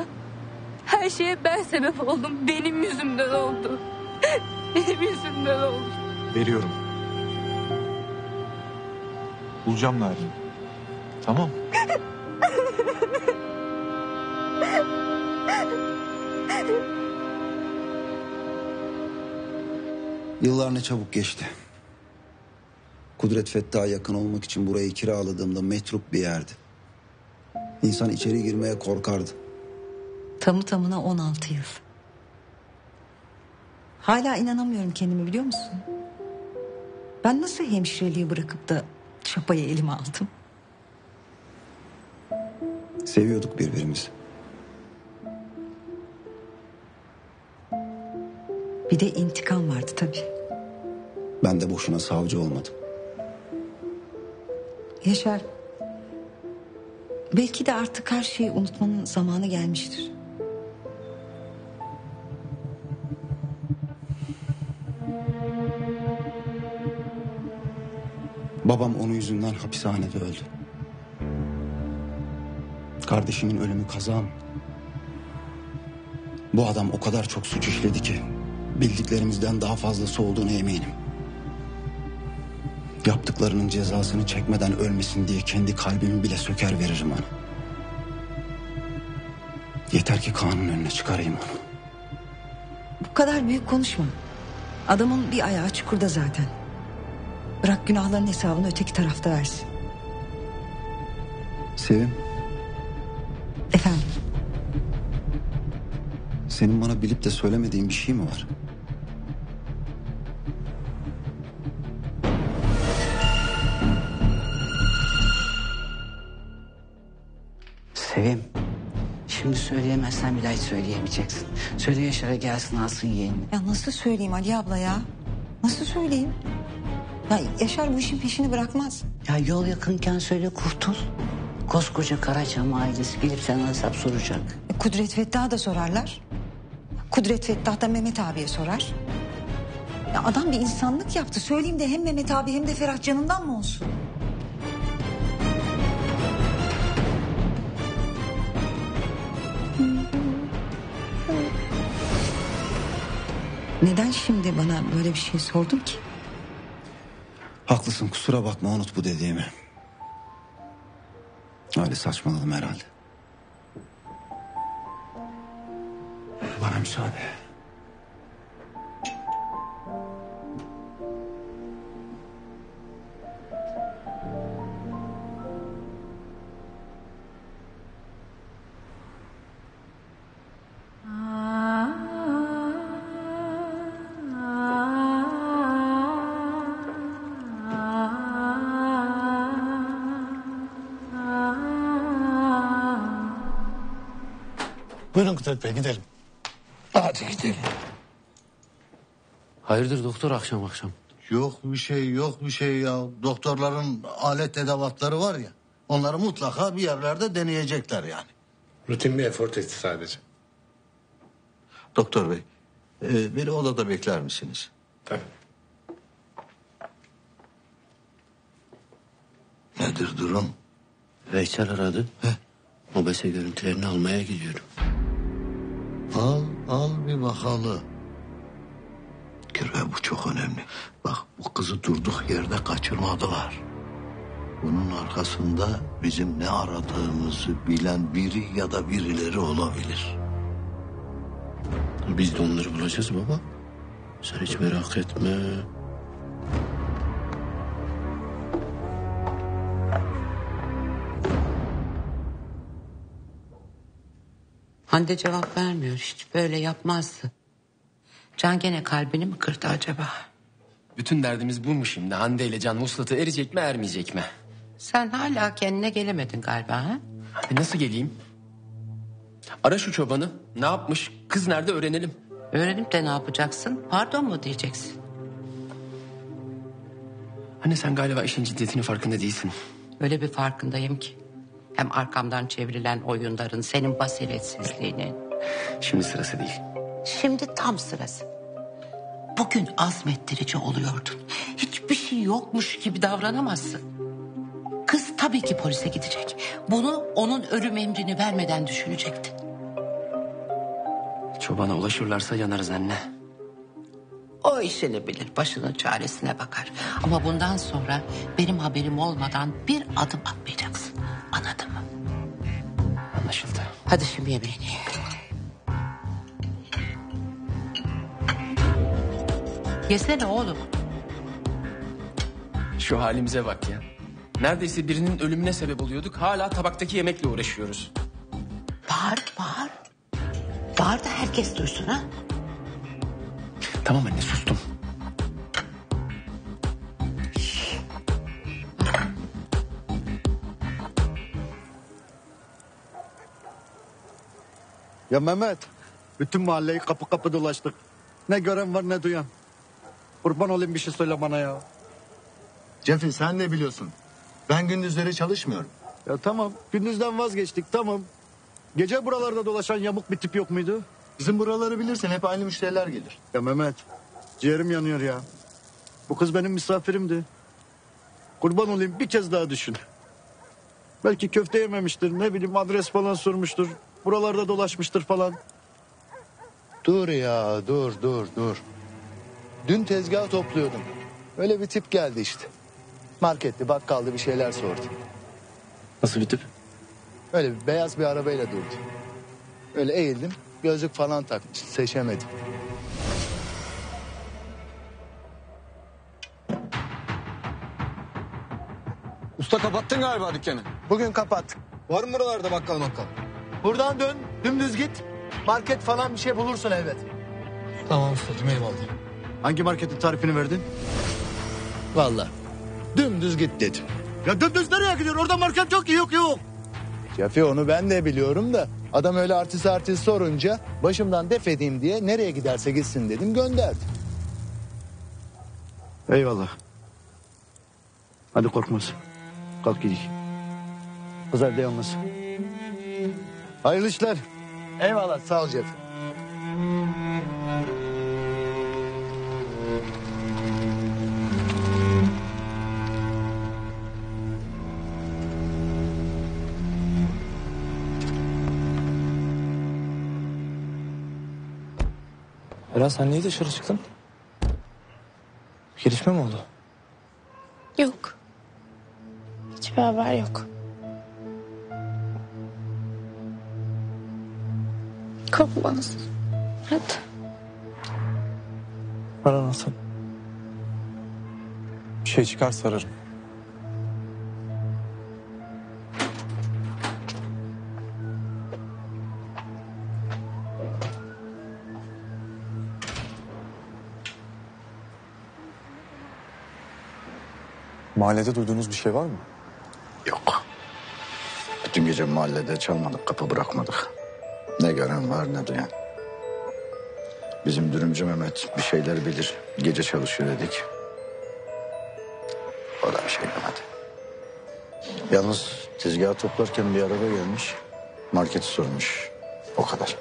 Her şeye ben sebep oldum. Benim yüzümden oldu. Benim yüzümden oldu. Veriyorum. Bulacağım Narin'i. Tamam. Yıllar ne çabuk geçti. Kudret Fettah'a yakın olmak için burayı kiraladığımda metruk bir yerdi. İnsan içeri girmeye korkardı. Tamı tamına 16 yıl. Hala inanamıyorum kendimi biliyor musun? Ben nasıl hemşireliği bırakıp da çapayı elime aldım? Seviyorduk birbirimizi. Bir de intikam vardı tabii. Ben de boşuna savcı olmadım. Yaşar. Belki de artık her şeyi unutmanın zamanı gelmiştir. Babam onun yüzünden hapishanede öldü. Kardeşimin ölümü kazam. Bu adam o kadar çok suç işledi ki bildiklerimizden daha fazlası olduğuna eminim. Yaptıklarının cezasını çekmeden ölmesin diye kendi kalbimi bile söker veririm ona. Yeter ki kanun önüne çıkarayım onu. Bu kadar büyük konuşma. Adamın bir ayağı çukurda zaten. Bırak günahların hesabını öteki tarafta versin. Sevim, Efendim senin bana bilip de söylemediğin bir şey mi var? Sevim. Şimdi söyleyemezsen bir daha hiç söyleyemeyeceksin. Söyle Yaşar'a gelsin alsın yeğenini. ya nasıl söyleyeyim Ali abla ya? Nasıl söyleyeyim? Ya Yaşar bu işin peşini bırakmaz. Ya yol yakınken söyle kurtul. Koskoca Karaçam ailesi gelip sana hesap soracak. E, Kudret Fettah'a da sorarlar. Kudret Fettah da Mehmet abiye sorar. Ya adam bir insanlık yaptı. Söyleyeyim de hem Mehmet abi hem de Ferah canından mı olsun? Neden şimdi bana böyle bir şey sordun ki? Haklısın kusura bakma unut bu dediğimi. Öyle saçmaladım herhalde. Bana müsaade. Buyurun Kudret Bey gidelim. Hadi gidelim. Hayırdır doktor akşam akşam? Yok bir şey yok bir şey ya. Doktorların alet edevatları var ya. Onları mutlaka bir yerlerde deneyecekler yani. Rutin bir efor testi sadece. Doktor bey, e, beni odada bekler misiniz? Tabii. Nedir durum? Veysel aradı. Mobese görüntülerini almaya gidiyorum. Al, al bir bakalım. Kirve bu çok önemli. Bak bu kızı durduk yerde kaçırmadılar. Bunun arkasında bizim ne aradığımızı bilen biri ya da birileri olabilir. Biz de onları bulacağız baba. Sen hiç merak etme. Hande cevap vermiyor hiç böyle yapmazdı. Can gene kalbini mi kırdı acaba? Bütün derdimiz bu mu şimdi? Hande ile Can Vuslat'ı erecek mi ermeyecek mi? Sen hala kendine gelemedin galiba ha? E nasıl geleyim? Ara şu çobanı. Ne yapmış? Kız nerede öğrenelim. Öğrenip de ne yapacaksın? Pardon mu diyeceksin? Anne sen galiba işin ciddiyetinin farkında değilsin. Öyle bir farkındayım ki. Hem arkamdan çevrilen oyunların, senin basiretsizliğinin. Şimdi sırası değil. Şimdi tam sırası. Bugün azmettirici oluyordun. Hiçbir şey yokmuş gibi davranamazsın. Kız tabii ki polise gidecek. Bunu onun ölüm emrini vermeden düşünecektin. Çobana ulaşırlarsa yanarız anne. O işini bilir, başının çaresine bakar. Ama bundan sonra benim haberim olmadan bir adım atmayacaksın. Anladın mı? Anlaşıldı. Hadi şimdi yemeğini ye. Yesene oğlum. Şu halimize bak ya. Neredeyse birinin ölümüne sebep oluyorduk. Hala tabaktaki yemekle uğraşıyoruz. Bağır, bağır. Bağır da herkes duysun ha. Tamam anne sustum. Ya Mehmet, bütün mahalleyi kapı kapı dolaştık. Ne gören var ne duyan. Kurban olayım bir şey söyle bana ya. Cefin sen ne biliyorsun? Ben gündüzleri çalışmıyorum. Ya tamam gündüzden vazgeçtik tamam. Gece buralarda dolaşan yamuk bir tip yok muydu? Bizim buraları bilirsin hep aynı müşteriler gelir. Ya Mehmet ciğerim yanıyor ya. Bu kız benim misafirimdi. Kurban olayım bir kez daha düşün. Belki köfte yememiştir ne bileyim adres falan sormuştur. Buralarda dolaşmıştır falan. Dur ya dur dur dur. Dün tezgah topluyordum. Öyle bir tip geldi işte. Markette bakkalda bir şeyler sordu. Nasıl bir tip? Öyle bir beyaz bir arabayla durdu. Öyle eğildim gözlük falan takmış seçemedim. Usta kapattın galiba dükkanı. Bugün kapattık. Var mı buralarda bakkal bakkal? Buradan dön dümdüz git. Market falan bir şey bulursun elbet. Tamam ustacığım eyvallah. Hangi marketin tarifini verdin? Vallahi dümdüz git dedim. Ya dümdüz nereye gidiyor? Orada market yok ki yok yok. Şefi onu ben de biliyorum da adam öyle artist artist sorunca başımdan def edeyim diye nereye giderse gitsin dedim gönderdim. Eyvallah. Hadi korkmaz. Kalk gidelim. Kız evde yalnız. Hayırlı işler. Eyvallah sağ ol Şefi. Eren sen niye dışarı çıktın? Gelişme mi oldu? Yok. Hiçbir haber yok. Korkmanız. Hadi. Ara nasıl? Bir şey çıkarsa ararım. Mahallede duyduğunuz bir şey var mı? Yok. Bütün gece mahallede çalmadık, kapı bırakmadık. Ne gören var ne duyan. Bizim dürümcü Mehmet bir şeyler bilir. Gece çalışıyor dedik. O da bir şey demedi. Yalnız tezgahı toplarken bir araba gelmiş. Marketi sormuş. O kadar.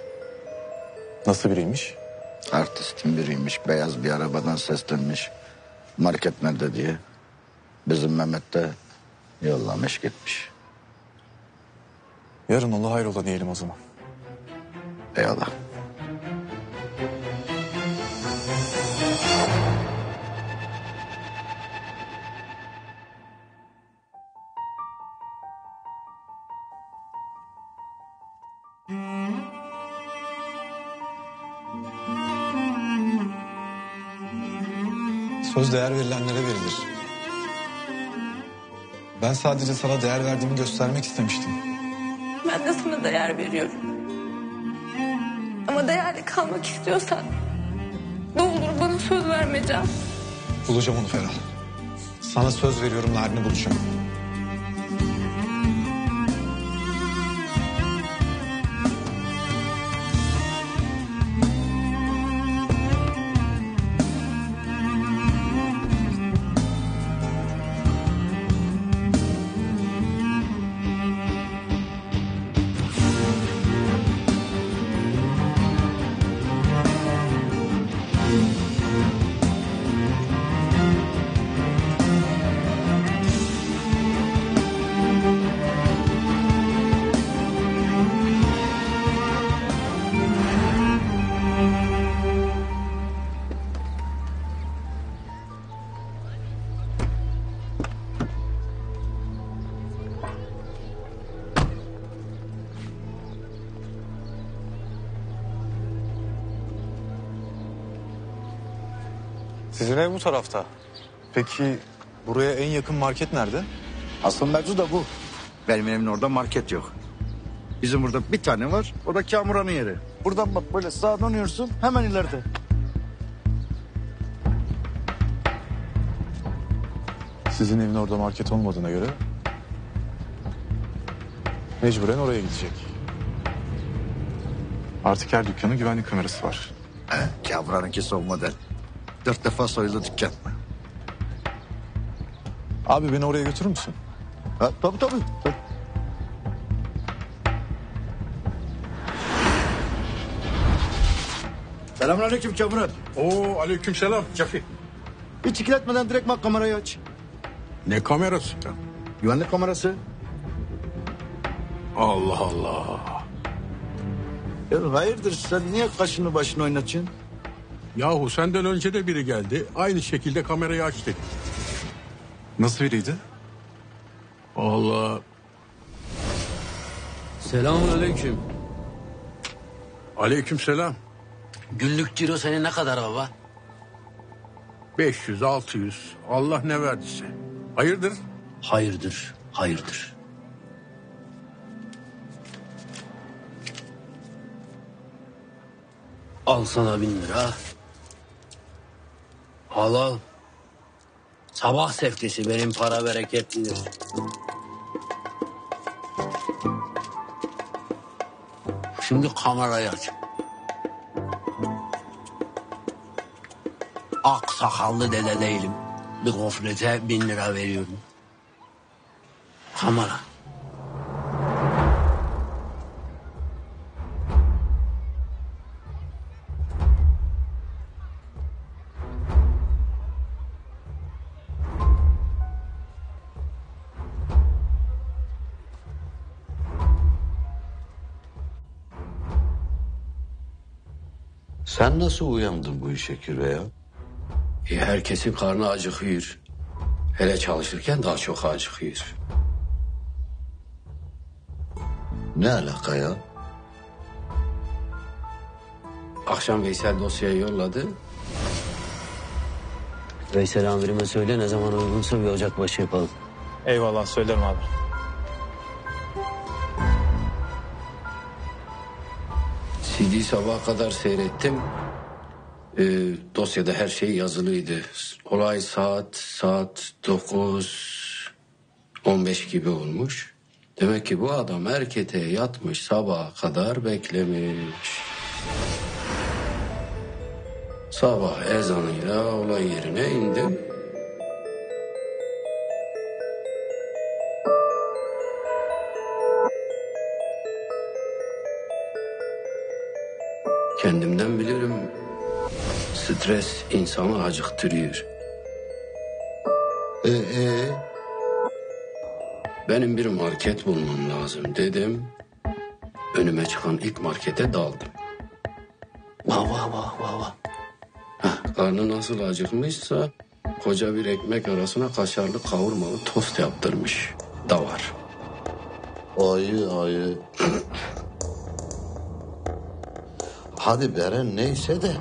Nasıl biriymiş? Artistin biriymiş. Beyaz bir arabadan seslenmiş. Market nerede diye. Bizim Mehmet de yollamış gitmiş. Yarın ola hayrola diyelim o zaman. Eyvallah. Söz değer verilenlere verilir. Ben sadece sana değer verdiğimi göstermek istemiştim. Ben de sana değer veriyorum. Değerli kalmak istiyorsan ne olur bana söz verme Can. Bulacağım onu Ferah. Sana söz veriyorum Narin'i bulacağım. Tarafta. Peki buraya en yakın market nerede? Asıl mevzu da bu. Benim evimin orada market yok. Bizim burada bir tane var. O da Kamuran'ın yeri. Buradan bak böyle sağa dönüyorsun hemen ileride. Sizin evin orada market olmadığına göre mecburen oraya gidecek. Artık her dükkanın güvenlik kamerası var. Kamuran'ınki son model. Dört defa soyuldu dükkan. Abi beni oraya götürür müsün? Ha, tabii tabii. tabii. Selamünaleyküm Kamuran. Oo aleykümselam Cafi. Hiç ikiletmeden direkt bak kamerayı aç. Ne kamerası? Güvenlik kamerası. Allah Allah. Ya hayırdır sen niye kaşını başını oynatıyorsun? Yahu senden önce de biri geldi. Aynı şekilde kamerayı aç dedi. Nasıl biriydi? Allah. Selamun aleyküm. Aleykümselam. Günlük ciro senin ne kadar baba? 500, 600. Allah ne verdiyse. Hayırdır? Hayırdır, hayırdır. Al sana bin lira. Al al. Sabah seftesi benim para bereketlidir. Şimdi kamerayı aç. Ak sakallı dede değilim. Bir gofrete bin lira veriyorum. Kamera. Sen nasıl uyandın bu işe Küre ya? E, herkesin karnı acıkıyor. Hele çalışırken daha çok acıkıyor. Ne alaka ya? Akşam Veysel dosyayı yolladı. Veysel amirime söyle ne zaman uygunsa bir ocak başı yapalım. Eyvallah söylerim abi. CD sabaha kadar seyrettim. Ee, dosyada her şey yazılıydı. Olay saat saat 9 15 gibi olmuş. Demek ki bu adam erkete yatmış sabaha kadar beklemiş. Sabah ezanıyla olay yerine indim. Kendimden bilirim. Stres insanı acıktırıyor. Ee, ee? Benim bir market bulmam lazım dedim. Önüme çıkan ilk markete daldım. Vah vah vah vah vah. Heh, karnı nasıl acıkmışsa koca bir ekmek arasına kaşarlı kavurmalı tost yaptırmış. Da var. Ayı ayı. Hadi Beren neyse de.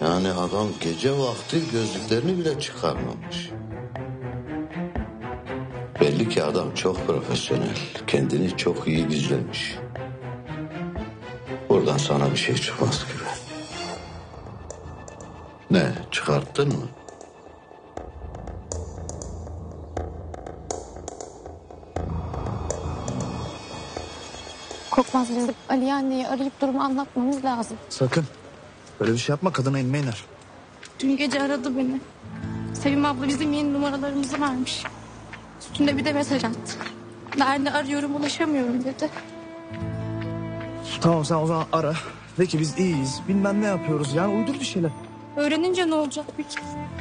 Yani adam gece vakti gözlüklerini bile çıkarmamış. Belli ki adam çok profesyonel. Kendini çok iyi gizlemiş. Buradan sana bir şey çıkmaz gibi. Ne çıkarttın mı? Korkmaz biz de Ali anneyi arayıp durumu anlatmamız lazım. Sakın. Böyle bir şey yapma kadına inme iner. Dün gece aradı beni. Sevim abla bizim yeni numaralarımızı vermiş. Üstünde bir de mesaj attı. Nerede arıyorum ulaşamıyorum dedi. Tamam sen o zaman ara. De ki biz iyiyiz. Bilmem ne yapıyoruz. Yani uydur bir şeyler. Öğrenince ne olacak peki?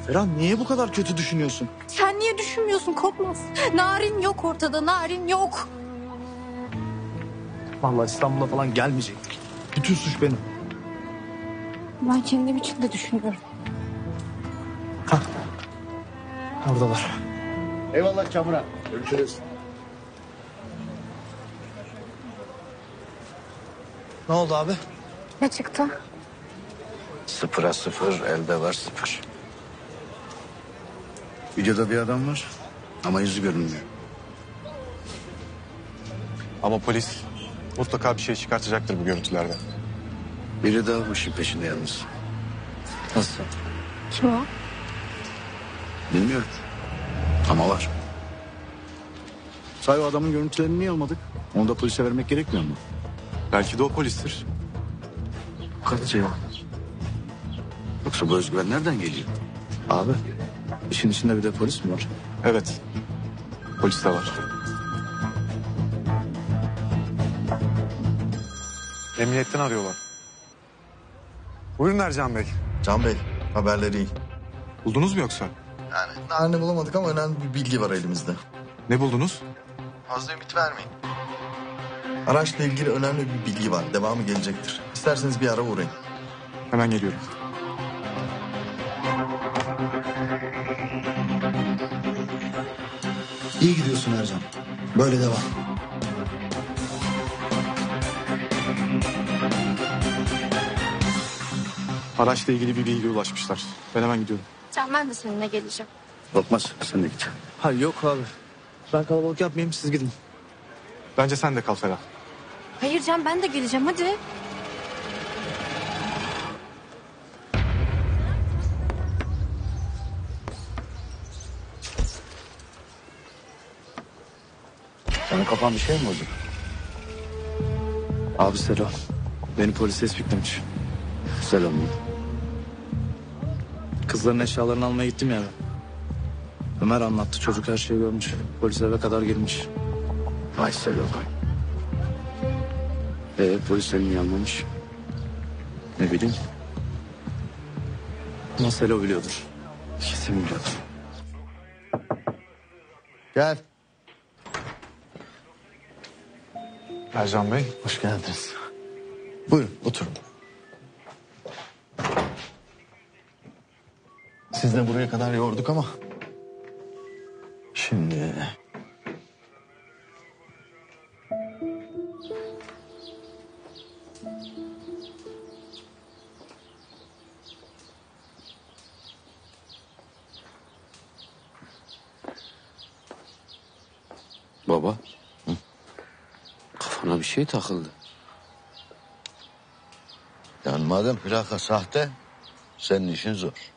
Ferhan niye bu kadar kötü düşünüyorsun? Sen niye düşünmüyorsun Korkmaz? Narin yok ortada narin yok. Vallahi İstanbul'a falan gelmeyecektik. Bütün suç benim. Ben kendim için de düşünüyorum. Oradalar. Eyvallah Kamuran. Görüşürüz. Ne oldu abi? Ne çıktı? Sıfıra sıfır elde var sıfır. Videoda bir adam var ama yüzü görünmüyor. Ama polis mutlaka bir şey çıkartacaktır bu görüntülerden. Biri daha bu işin peşinde yalnız. Nasıl? Kim o? Bilmiyorum. Ama var. Say o adamın görüntülerini niye almadık? Onu da polise vermek gerekmiyor mu? Belki de o polistir. Kaç şey var. Yoksa bu özgüven nereden geliyor? Abi işin içinde bir de polis mi var? Evet. Polis de var. Emniyetten arıyorlar. Buyurun Ercan Bey. Can Bey, haberleri iyi. Buldunuz mu yoksa? Yani narini bulamadık ama önemli bir bilgi var elimizde. Ne buldunuz? Fazla ümit vermeyin. Araçla ilgili önemli bir bilgi var. Devamı gelecektir. İsterseniz bir ara uğrayın. Hemen geliyorum. İyi gidiyorsun Ercan. Böyle devam. Araçla ilgili bir bilgi ulaşmışlar. Ben hemen gidiyorum. Can ben de seninle geleceğim. Korkmaz sen de git. Hayır yok abi. Ben kalabalık yapmayayım siz gidin. Bence sen de kal Ferah. Hayır Can ben de geleceğim hadi. Senin kafan bir şey mi oldu? Abi selam. Beni polis Selam. Kızların eşyalarını almaya gittim ya. Ömer anlattı çocuk her şeyi görmüş. Polis eve kadar girmiş. Vay Selo. Ee, polis seni niye almamış? Ne bileyim. Ama Selo biliyordur. Kesin biliyordur. Gel. Ercan Bey. Hoş geldiniz. Buyurun oturun. Siz de buraya kadar yorduk ama... Şimdi... Baba. Kafana bir şey takıldı. Yani madem plaka sahte, senin işin zor.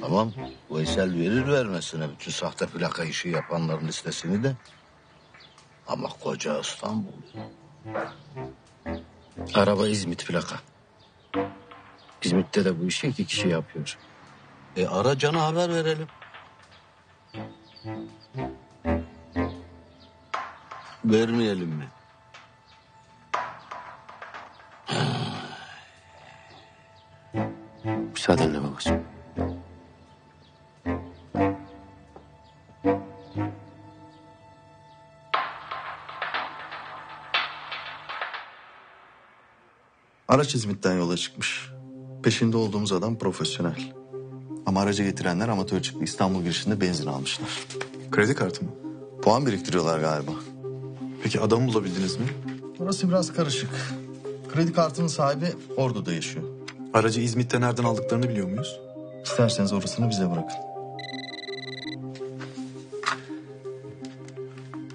Tamam, Veysel verir vermesine bütün sahte plaka işi yapanların listesini de. Ama koca İstanbul. Araba İzmit plaka. İzmit'te de bu işi iki kişi yapıyor. E ara Can'a haber verelim. Vermeyelim mi? Müsaadenle babacığım. Araç İzmit'ten yola çıkmış. Peşinde olduğumuz adam profesyonel. Ama aracı getirenler amatör çıktı. İstanbul girişinde benzin almışlar. Kredi kartı mı? Puan biriktiriyorlar galiba. Peki adamı bulabildiniz mi? Orası biraz karışık. Kredi kartının sahibi Ordu'da yaşıyor. Aracı İzmit'te nereden aldıklarını biliyor muyuz? İsterseniz orasını bize bırakın.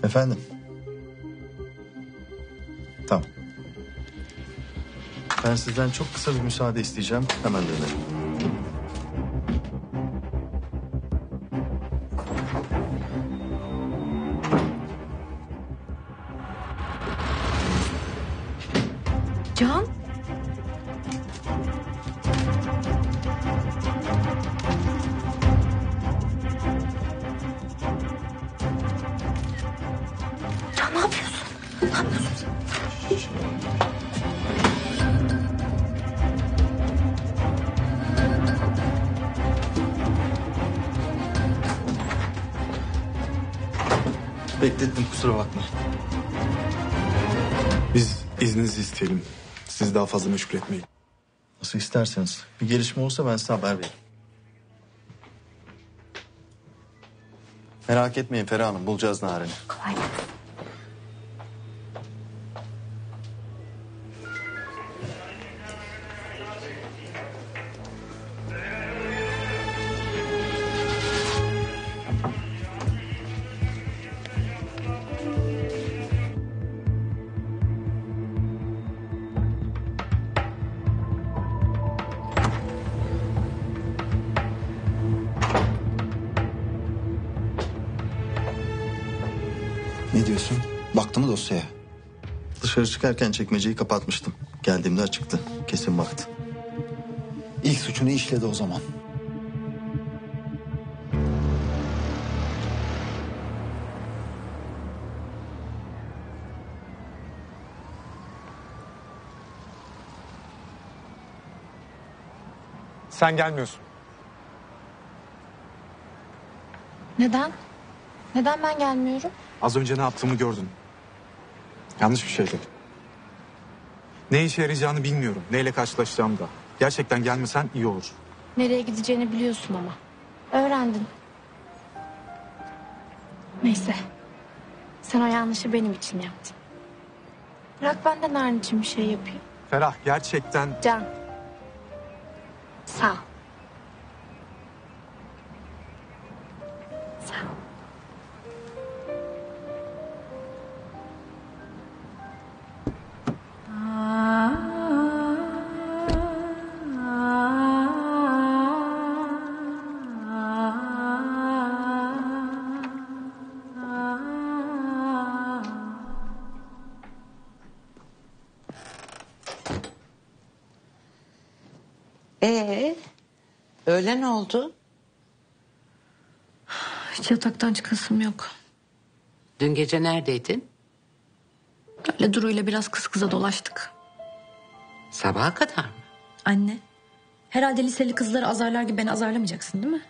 Efendim? Tamam. Ben sizden çok kısa bir müsaade isteyeceğim. Hemen dönerim. Fazla meşgul etmeyin. Nasıl isterseniz. Bir gelişme olursa ben size haber veririm. Merak etmeyin Ferah Hanım. Bulacağız Naren'i. Kolay gelsin. Giderken çekmeceyi kapatmıştım. Geldiğimde açıktı. Kesin baktı. İlk suçunu işledi o zaman. Sen gelmiyorsun. Neden? Neden ben gelmiyorum? Az önce ne yaptığımı gördün. Yanlış bir şeydi. Ne işe yarayacağını bilmiyorum. Neyle karşılaşacağımı da. Gerçekten gelmesen iyi olur. Nereye gideceğini biliyorsun ama. Öğrendin. Neyse. Sen o yanlışı benim için yaptın. Bırak ben de Narin için bir şey yapayım. Ferah gerçekten... Can. Sağ ol. Öğlen oldu. Hiç yataktan çıkasım yok. Dün gece neredeydin? Öyle Duru ile biraz kız kıza dolaştık. Sabaha kadar mı? Anne. Herhalde liseli kızları azarlar gibi beni azarlamayacaksın değil mi?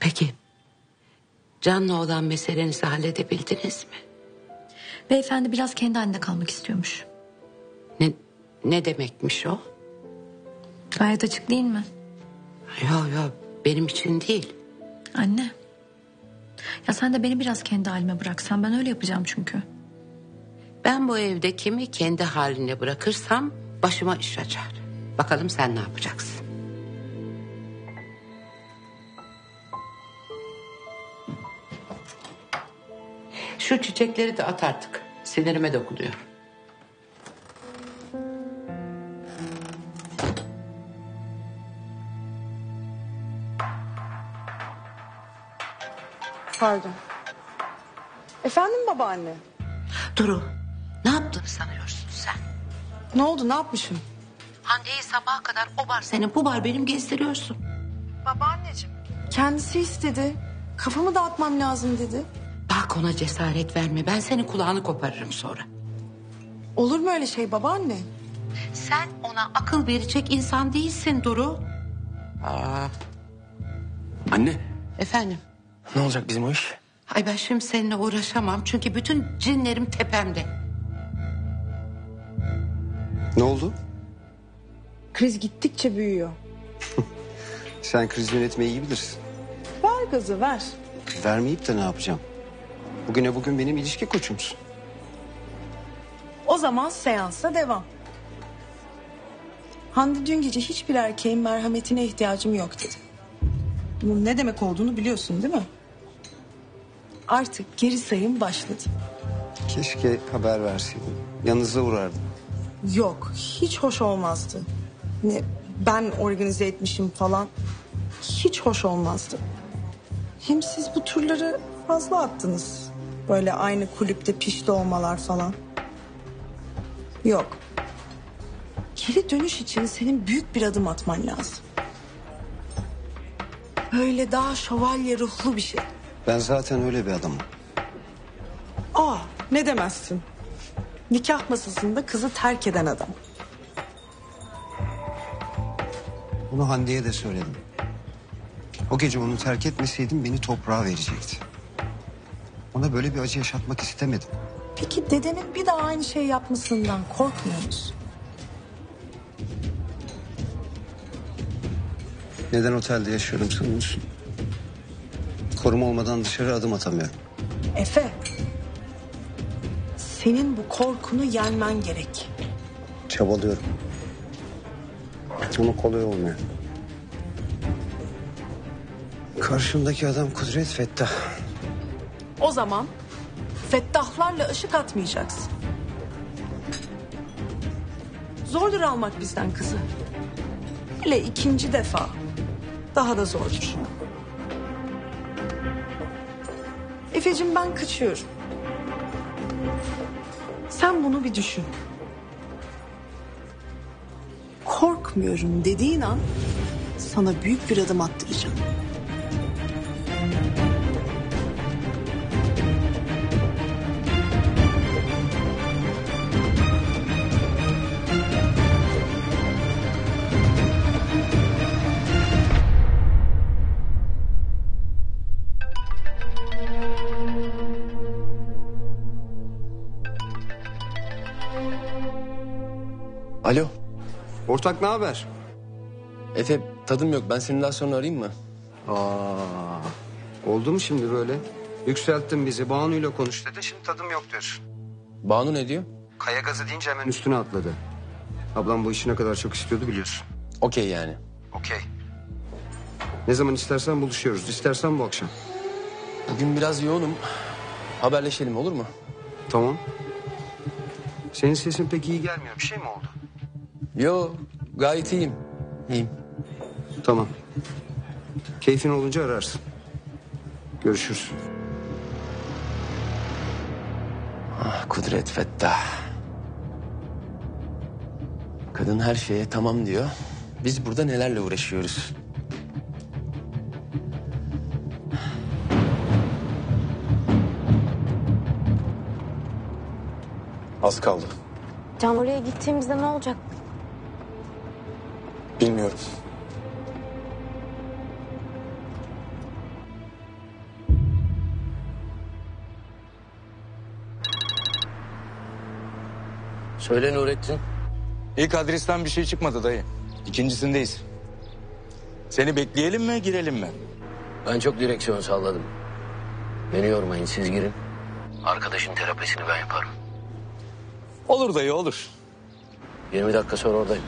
Peki. Can'la olan meselenizi halledebildiniz mi? Beyefendi biraz kendi halinde kalmak istiyormuş. Ne, ne demekmiş o? Gayet açık değil mi? Yok yok benim için değil. Anne. Ya sen de beni biraz kendi halime bıraksan ben öyle yapacağım çünkü. Ben bu evde kimi kendi haline bırakırsam başıma iş açar. Bakalım sen ne yapacaksın? Şu çiçekleri de at artık. Sinirime dokunuyor. Pardon. Efendim babaanne? Duru ne yaptığını sanıyorsun sen? Ne oldu ne yapmışım? Hande'yi sabaha kadar o bar senin bu bar benim gezdiriyorsun. Babaanneciğim. Kendisi istedi. Kafamı dağıtmam lazım dedi. Bak ona cesaret verme ben senin kulağını koparırım sonra. Olur mu öyle şey babaanne? Sen ona akıl verecek insan değilsin Duru. Aa, Anne efendim. Ne olacak bizim o iş? Ay ben şimdi seninle uğraşamam çünkü bütün cinlerim tepemde. Ne oldu? Kriz gittikçe büyüyor. Sen kriz yönetmeyi iyi bilirsin. Ver gazı ver. Vermeyip de ne yapacağım? Bugüne bugün benim ilişki koçumsun. O zaman seansa devam. Hande dün gece hiçbir erkeğin merhametine ihtiyacım yok dedi. Bunun ne demek olduğunu biliyorsun değil mi? Artık geri sayım başladı. Keşke haber verseydin. Yanınıza uğrardım. Yok hiç hoş olmazdı. Ne, ben organize etmişim falan. Hiç hoş olmazdı. Hem siz bu turları fazla attınız. Böyle aynı kulüpte pişti olmalar falan. Yok. Geri dönüş için senin büyük bir adım atman lazım. Böyle daha şövalye ruhlu bir şey. Ben zaten öyle bir adamım. Aa ne demezsin. Nikah masasında kızı terk eden adam. Bunu Hande'ye de söyledim. O gece onu terk etmeseydim beni toprağa verecekti. Ona böyle bir acı yaşatmak istemedim. Peki dedenin bir daha aynı şey yapmasından korkmuyor musun? Neden otelde yaşıyorum sanıyorsun? Koruma olmadan dışarı adım atamıyorum. Efe. Senin bu korkunu yenmen gerek. Çabalıyorum. Ama kolay olmuyor. Karşımdaki adam Kudret Fettah. O zaman fettahlarla ışık atmayacaksın. Zordur almak bizden kızı. Hele ikinci defa daha da zordur. Efe'cim ben kaçıyorum. Sen bunu bir düşün. Korkmuyorum dediğin an sana büyük bir adım attıracağım. Alo. Ortak ne haber? Efe tadım yok. Ben seni daha sonra arayayım mı? Aa, oldu mu şimdi böyle? Yükselttin bizi. Banu ile konuş dedi. Şimdi tadım yok diyorsun. Banu ne diyor? Kaya gazı deyince hemen üstüne atladı. Ablam bu işi ne kadar çok istiyordu biliyorsun. Okey yani. Okey. Ne zaman istersen buluşuyoruz. İstersen bu akşam. Bugün biraz yoğunum. Haberleşelim olur mu? Tamam. Senin sesin pek iyi gelmiyor. Bir şey mi oldu? Yo gayet iyiyim. İyiyim. Tamam. Keyfin olunca ararsın. Görüşürüz. Ah Kudret Fettah. Kadın her şeye tamam diyor. Biz burada nelerle uğraşıyoruz? Az kaldı. Can oraya gittiğimizde ne olacak? Bilmiyorum. Söyle Nurettin. İlk adresten bir şey çıkmadı dayı. İkincisindeyiz. Seni bekleyelim mi girelim mi? Ben çok direksiyon salladım. Beni yormayın siz girin. Arkadaşın terapisini ben yaparım. Olur dayı olur. 20 dakika sonra oradayım.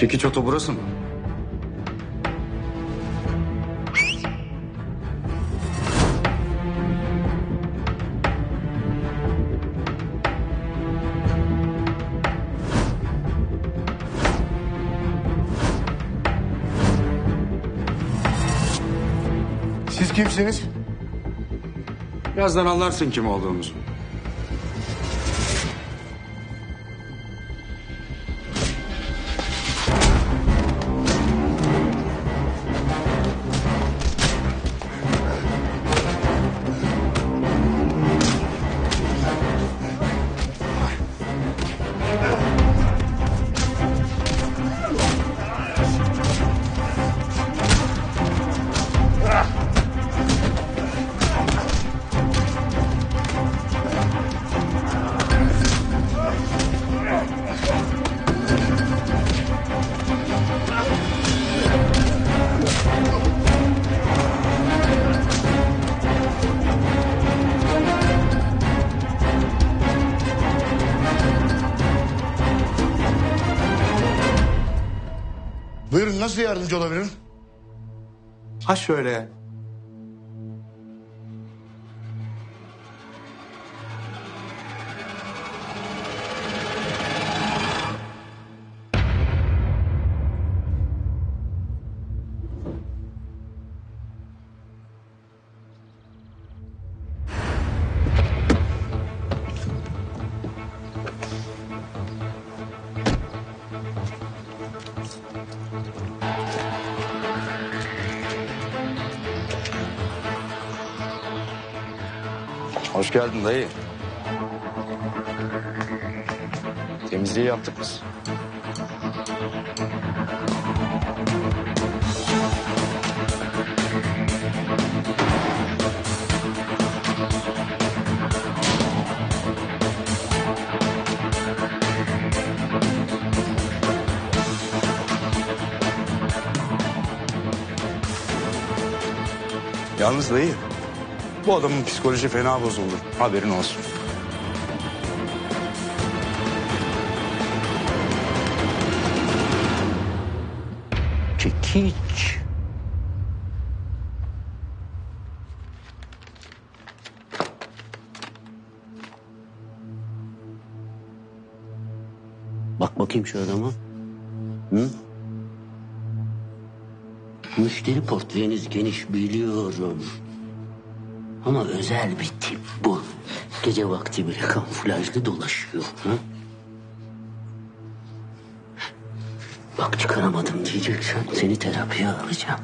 Çekiç oto burası mı? Siz kimsiniz? Birazdan anlarsın kim olduğumuzu. Nasıl yardımcı olabilirim? Ha şöyle. Geldin dayı. Temizliği yaptık biz. Yalnız dayı, bu adamın psikoloji fena bozuldu. Haberin olsun. Çekiç. Bak bakayım şu adama. Hı? Müşteri portföyünüz geniş biliyorum. Ama özel bir tip bu. Gece vakti bile kamuflajlı dolaşıyor. Hı? Bak çıkaramadım diyeceksen seni terapiye alacağım.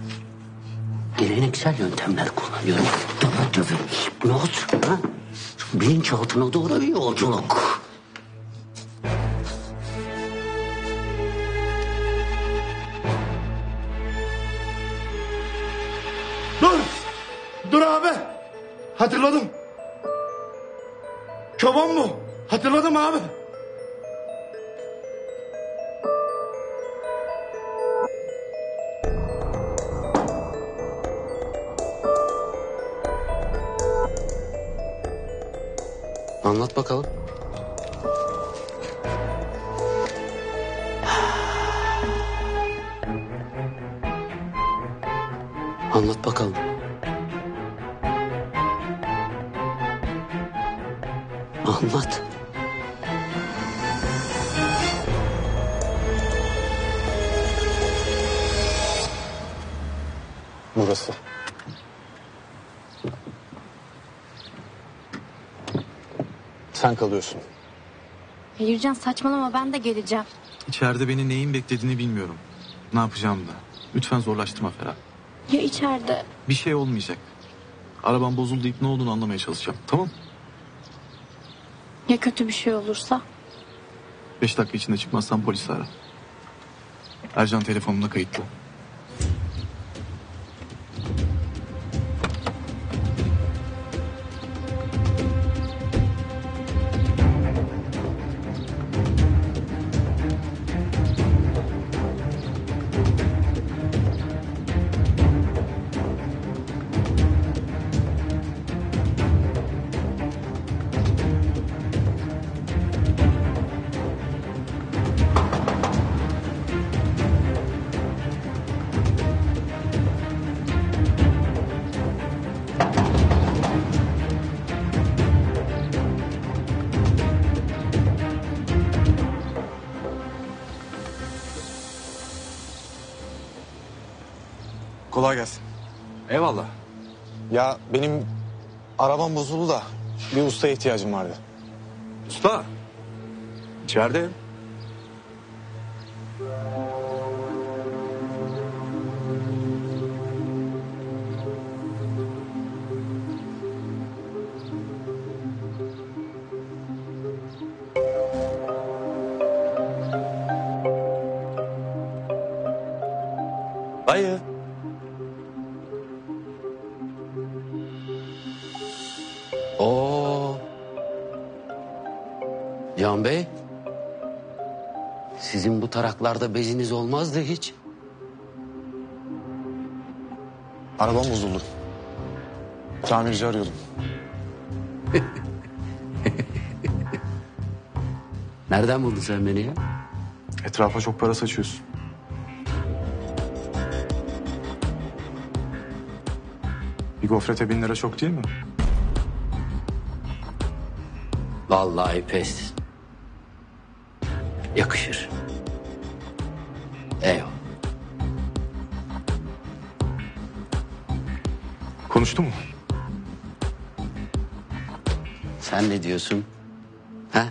Geleneksel yöntemler kullanıyorum. Dövü dövü, hipnoz. Ha? Bilinçaltına doğru bir yolculuk. Kalıyorsun. Hayırcan saçmalama ben de geleceğim. İçeride beni neyin beklediğini bilmiyorum. Ne yapacağım da. Lütfen zorlaştırma Ferah. Ya içeride? Bir şey olmayacak. Arabam bozuldu deyip ne olduğunu anlamaya çalışacağım. Tamam Ya kötü bir şey olursa? Beş dakika içinde çıkmazsan polisi ara. Ercan telefonumda kayıtlı. Ya benim arabam bozuldu da bir ustaya ihtiyacım vardı. Usta. İçeride. Bu taraklarda beziniz olmazdı hiç. Arabam bozuldu. Tamirci arıyordum. Nereden buldun sen beni ya? Etrafa çok para saçıyorsun. Bir gofrete bin lira çok değil mi? Vallahi pes. Sen ne diyorsun? Ha?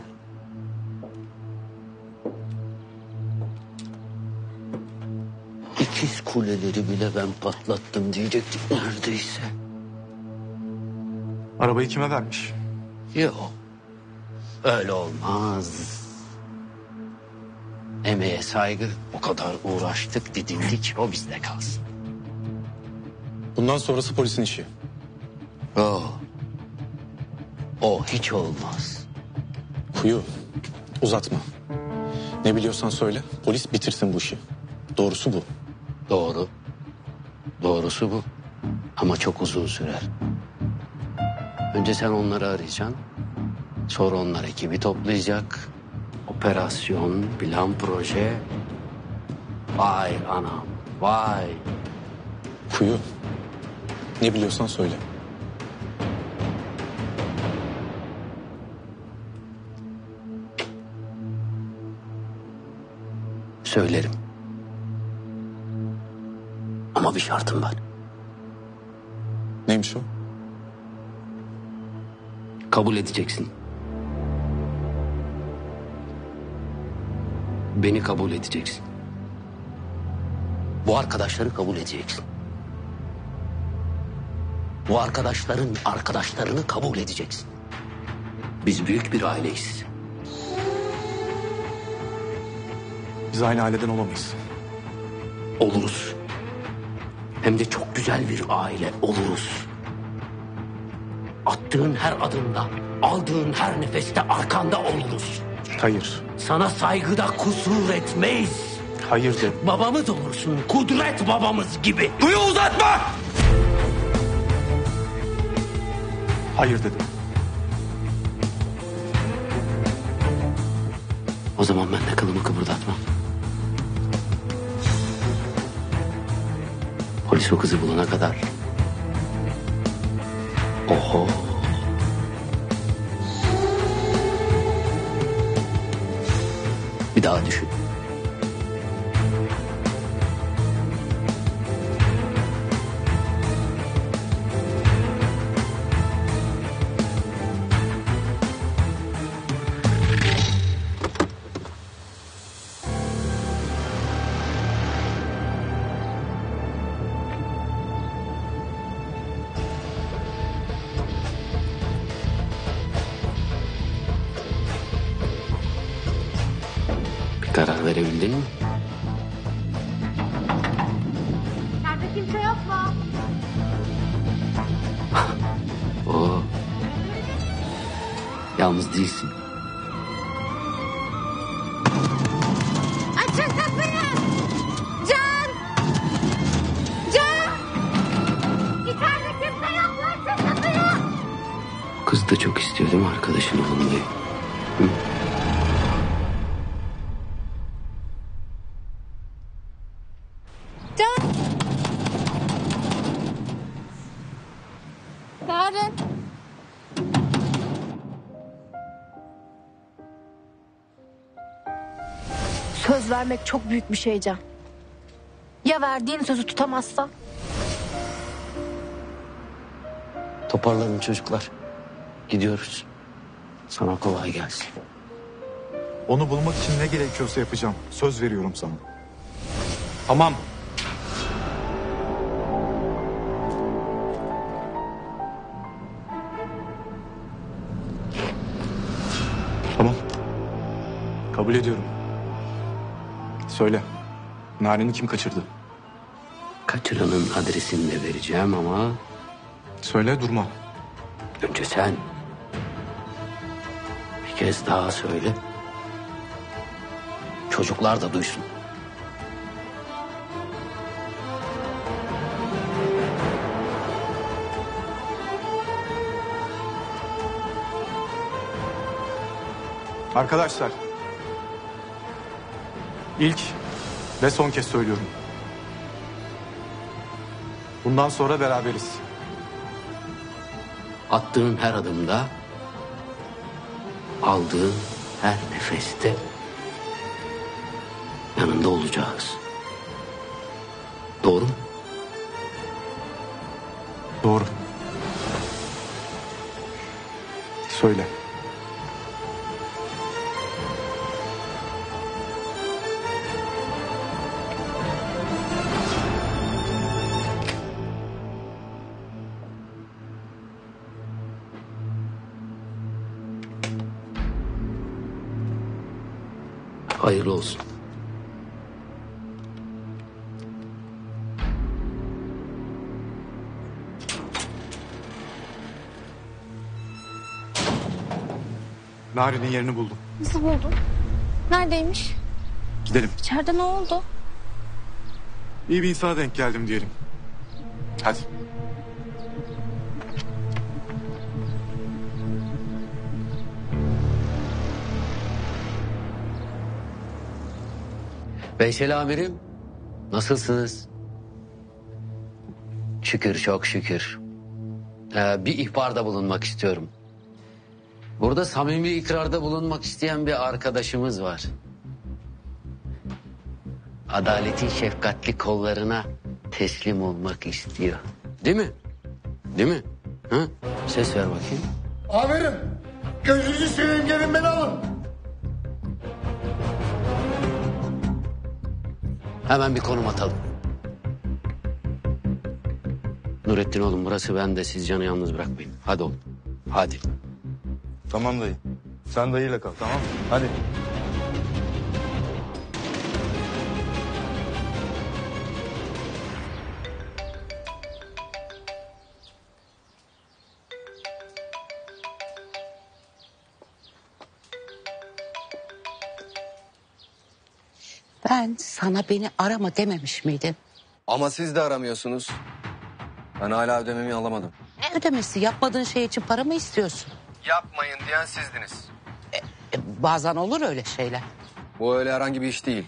İkiz kuleleri bile ben patlattım diyecektik neredeyse. Arabayı kime vermiş? Yok. Öyle olmaz. Emeğe saygı o kadar uğraştık didindik o bizde kalsın. Bundan sonrası polisin işi. O. Hiç olmaz. Kuyu uzatma. Ne biliyorsan söyle polis bitirsin bu işi. Doğrusu bu. Doğru. Doğrusu bu. Ama çok uzun sürer. Önce sen onları arayacaksın. Sonra onlar ekibi toplayacak. Operasyon, plan, proje. Vay anam, vay. Kuyu ne biliyorsan söyle. Söylerim. Ama bir şartım var. Neymiş o? Kabul edeceksin. Beni kabul edeceksin. Bu arkadaşları kabul edeceksin. Bu arkadaşların arkadaşlarını kabul edeceksin. Biz büyük bir aileyiz. Biz aynı aileden olamayız. Oluruz. Hem de çok güzel bir aile oluruz. Attığın her adımda, aldığın her nefeste arkanda oluruz. Hayır. Sana saygıda kusur etmeyiz. Hayır de. Babamız olursun, kudret babamız gibi. Duyu uzatma! Hayır dedim. O zaman ben de kılımı kıpırdatmam. Polis o kızı bulana kadar. Oho. Vermek çok büyük bir şey Can. Ya verdiğin sözü tutamazsan? Toparlanın çocuklar. Gidiyoruz. Sana kolay gelsin. Onu bulmak için ne gerekiyorsa yapacağım. Söz veriyorum sana. Tamam. Tamam. Kabul ediyorum. Söyle. Narin'i kim kaçırdı? Kaçıranın adresini de vereceğim ama... Söyle durma. Önce sen. Bir kez daha söyle. Çocuklar da duysun. Arkadaşlar. İlk ve son kez söylüyorum. Bundan sonra beraberiz. Attığın her adımda, aldığın her nefeste yanında olacağız. Olsun. Narin'in yerini buldum. Nasıl buldun? Neredeymiş? Gidelim. İçeride ne oldu? İyi bir insana denk geldim diyelim. Veysel amirim, nasılsınız? Şükür, çok şükür. Ee, bir ihbarda bulunmak istiyorum. Burada samimi ikrarda bulunmak isteyen bir arkadaşımız var. adaletin şefkatli kollarına teslim olmak istiyor. Değil mi? Değil mi? Ha? Ses ver bakayım. Amirim gözünüzü seveyim gelin beni alın. Hemen bir konum atalım. Nurettin oğlum burası ben de siz canı yalnız bırakmayın. Hadi oğlum. Hadi. Tamam dayı. Sen dayıyla kal tamam mı? Hadi. Sana beni arama dememiş miydim? Ama siz de aramıyorsunuz. Ben hala ödememi alamadım. Ne ödemesi? Yapmadığın şey için para mı istiyorsun? Yapmayın diyen sizdiniz. E, bazen olur öyle şeyler. Bu öyle herhangi bir iş değil.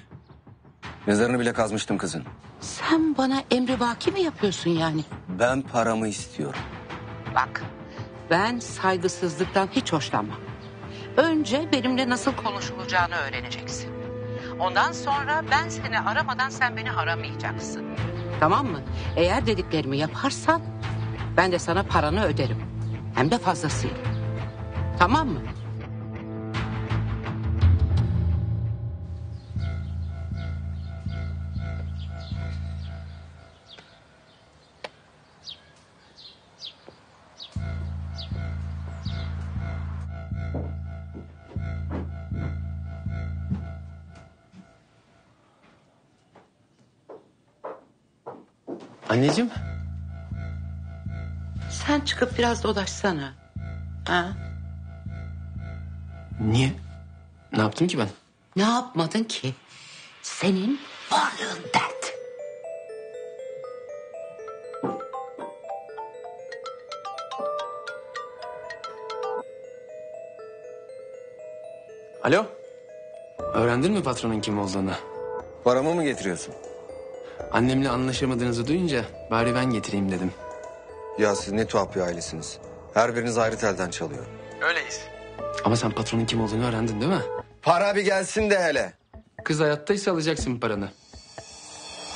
Mezarını bile kazmıştım kızın. Sen bana emri vaki mi yapıyorsun yani? Ben paramı istiyorum. Bak ben saygısızlıktan hiç hoşlanmam. Önce benimle nasıl konuşulacağını öğreneceksin. Ondan sonra ben seni aramadan sen beni aramayacaksın. Tamam mı? Eğer dediklerimi yaparsan ben de sana paranı öderim. Hem de fazlasıyla. Tamam mı? Anneciğim. Sen çıkıp biraz dolaşsana. Ha? Niye? Ne yaptım ki ben? Ne yapmadın ki? Senin varlığın dert. Alo. Öğrendin mi patronun kim olduğunu? Paramı mı getiriyorsun? Annemle anlaşamadığınızı duyunca bari ben getireyim dedim. Ya siz ne tuhaf bir ailesiniz. Her biriniz ayrı telden çalıyor. Öyleyiz. Ama sen patronun kim olduğunu öğrendin değil mi? Para bir gelsin de hele. Kız hayattaysa alacaksın paranı.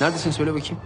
Neredesin söyle bakayım.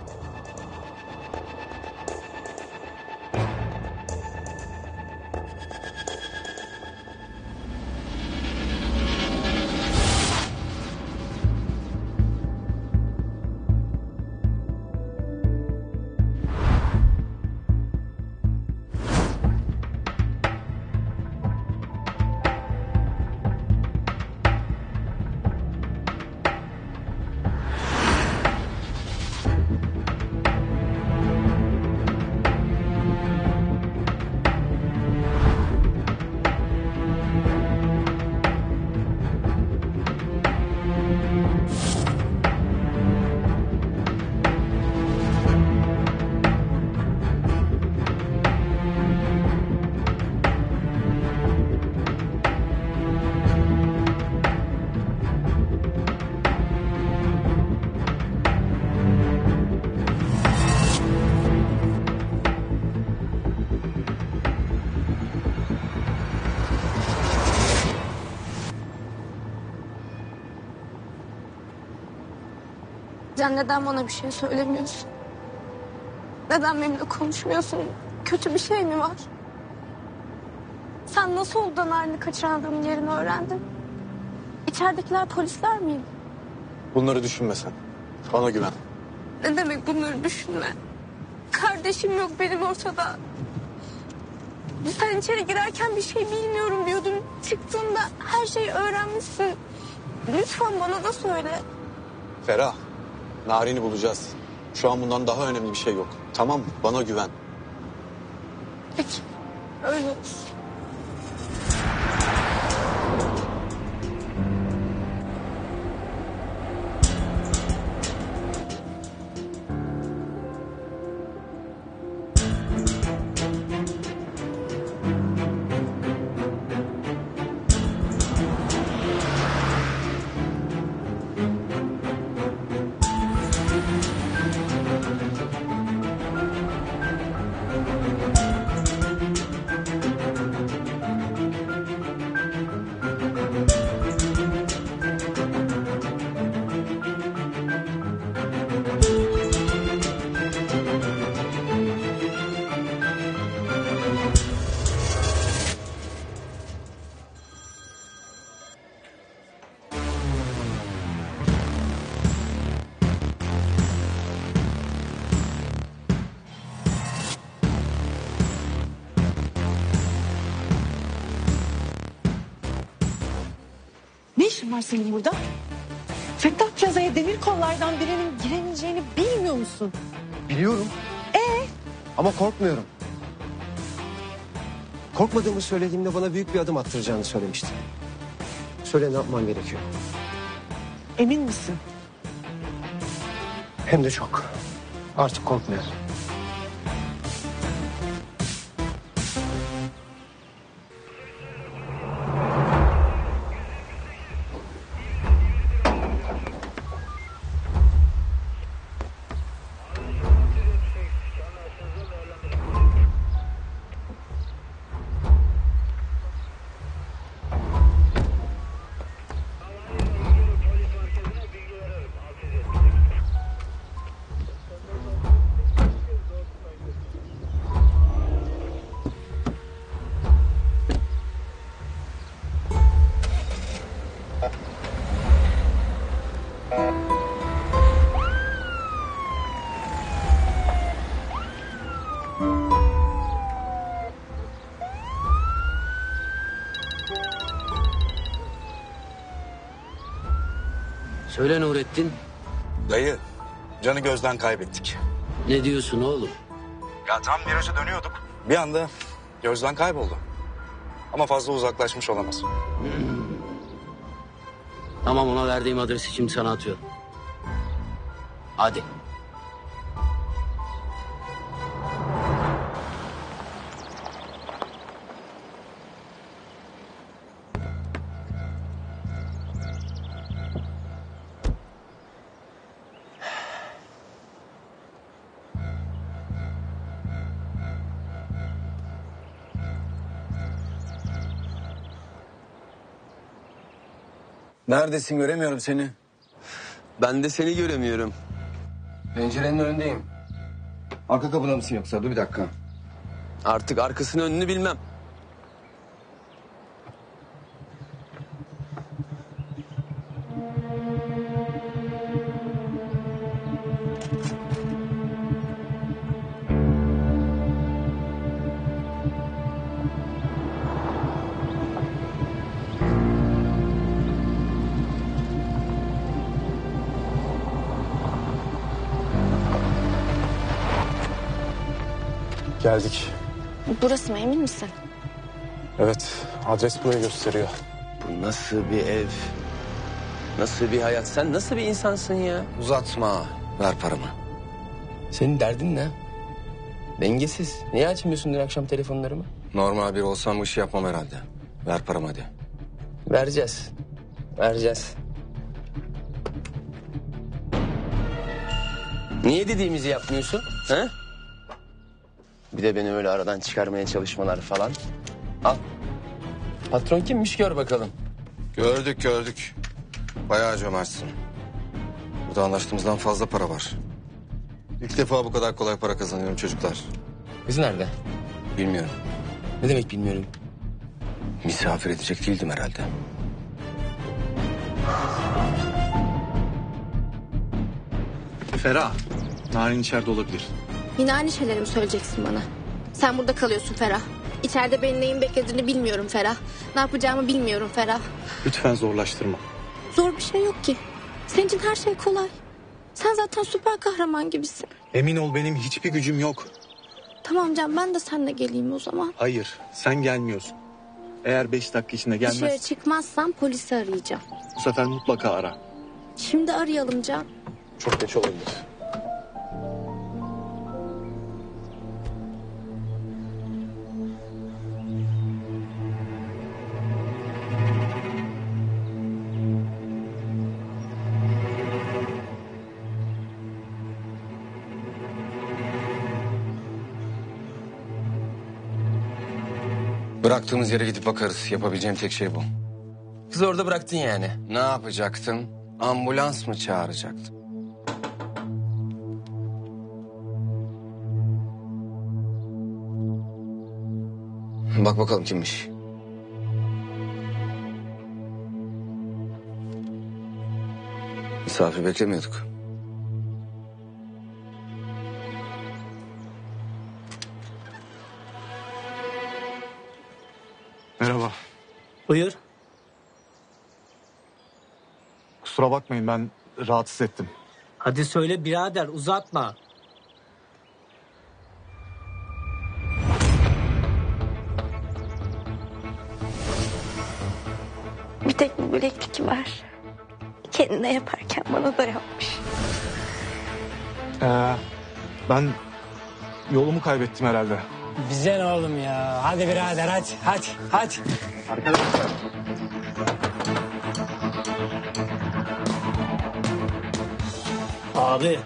Can neden bana bir şey söylemiyorsun? Neden benimle konuşmuyorsun? Kötü bir şey mi var? Sen nasıl oldu da Narin'i kaçıran adamın yerini öğrendin? İçeridekiler polisler miydi? Bunları düşünme sen. Bana güven. Ne demek bunları düşünme? Kardeşim yok benim ortada. Sen içeri girerken bir şey bilmiyorum diyordun. Çıktığında her şeyi öğrenmişsin. Lütfen bana da söyle. Ferah, Narin'i bulacağız. Şu an bundan daha önemli bir şey yok. Tamam? Bana güven. Var senin burada? Fettah Plaza'ya demir kollardan birinin giremeyeceğini bilmiyor musun? Biliyorum. Ee? Ama korkmuyorum. Korkmadığımı söylediğimde bana büyük bir adım attıracağını söylemiştin. Söyle ne yapman gerekiyor. Emin misin? Hem de çok. Artık korkmuyorum. Söyle Nurettin. Dayı, canı gözden kaybettik. Ne diyorsun oğlum? Ya tam viraja dönüyorduk. Bir anda gözden kayboldu. Ama fazla uzaklaşmış olamaz. Tamam ona verdiğim adresi şimdi sana atıyorum. Hadi. Neredesin göremiyorum seni. Ben de seni göremiyorum. Pencerenin önündeyim. Arka kapıda mısın yoksa? Dur bir dakika. Artık arkasını önünü bilmem. Geldik. Burası mı emin misin? Evet, adres burayı gösteriyor. Bu nasıl bir ev? Nasıl bir hayat? Sen nasıl bir insansın ya? Uzatma. Ver paramı. Senin derdin ne? Dengesiz. Niye açmıyorsun dün akşam telefonlarımı? Normal bir olsam bu işi yapmam herhalde. Ver paramı hadi. Vereceğiz. Vereceğiz. Niye dediğimizi yapmıyorsun? He? Bir de beni öyle aradan çıkarmaya çalışmalar falan. Al. Patron kimmiş gör bakalım. Gördük gördük. Bayağı cömertsin. Burada anlaştığımızdan fazla para var. İlk defa bu kadar kolay para kazanıyorum çocuklar. Kız nerede? Bilmiyorum. Ne demek bilmiyorum. Misafir edecek değildim herhalde. Ferah. Narin içeride olabilir. Yine aynı şeyleri mi söyleyeceksin bana? Sen burada kalıyorsun Ferah. İçeride benim neyin beklediğini bilmiyorum Ferah. Ne yapacağımı bilmiyorum Ferah. Lütfen zorlaştırma. Zor bir şey yok ki. Senin için her şey kolay. Sen zaten süper kahraman gibisin. Emin ol benim hiçbir gücüm yok. Tamam Can ben de seninle geleyim o zaman. Hayır sen gelmiyorsun. Eğer beş dakika içinde Dışarı gelmez çıkmazsan polisi arayacağım. bu sefer mutlaka ara. Şimdi arayalım Can. Çok geç olabilir. Bıraktığımız yere gidip bakarız. Yapabileceğim tek şey bu. Kızı orada bıraktın yani. Ne yapacaktın? Ambulans mı çağıracaktın? Bak bakalım kimmiş. Misafir beklemiyorduk. Merhaba. Buyur. Kusura bakmayın ben rahatsız ettim. Hadi söyle birader uzatma. Bir tek bu bileklik var. Kendine yaparken bana da yapmış. Ee, ben yolumu kaybettim herhalde. Bize ne oğlum ya? Hadi birader hadi hadi hadi. Abi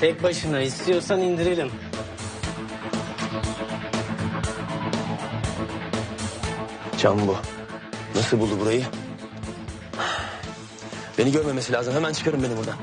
tek başına istiyorsan indirelim. Can bu. Nasıl buldu burayı? Beni görmemesi lazım. Hemen çıkarın beni buradan.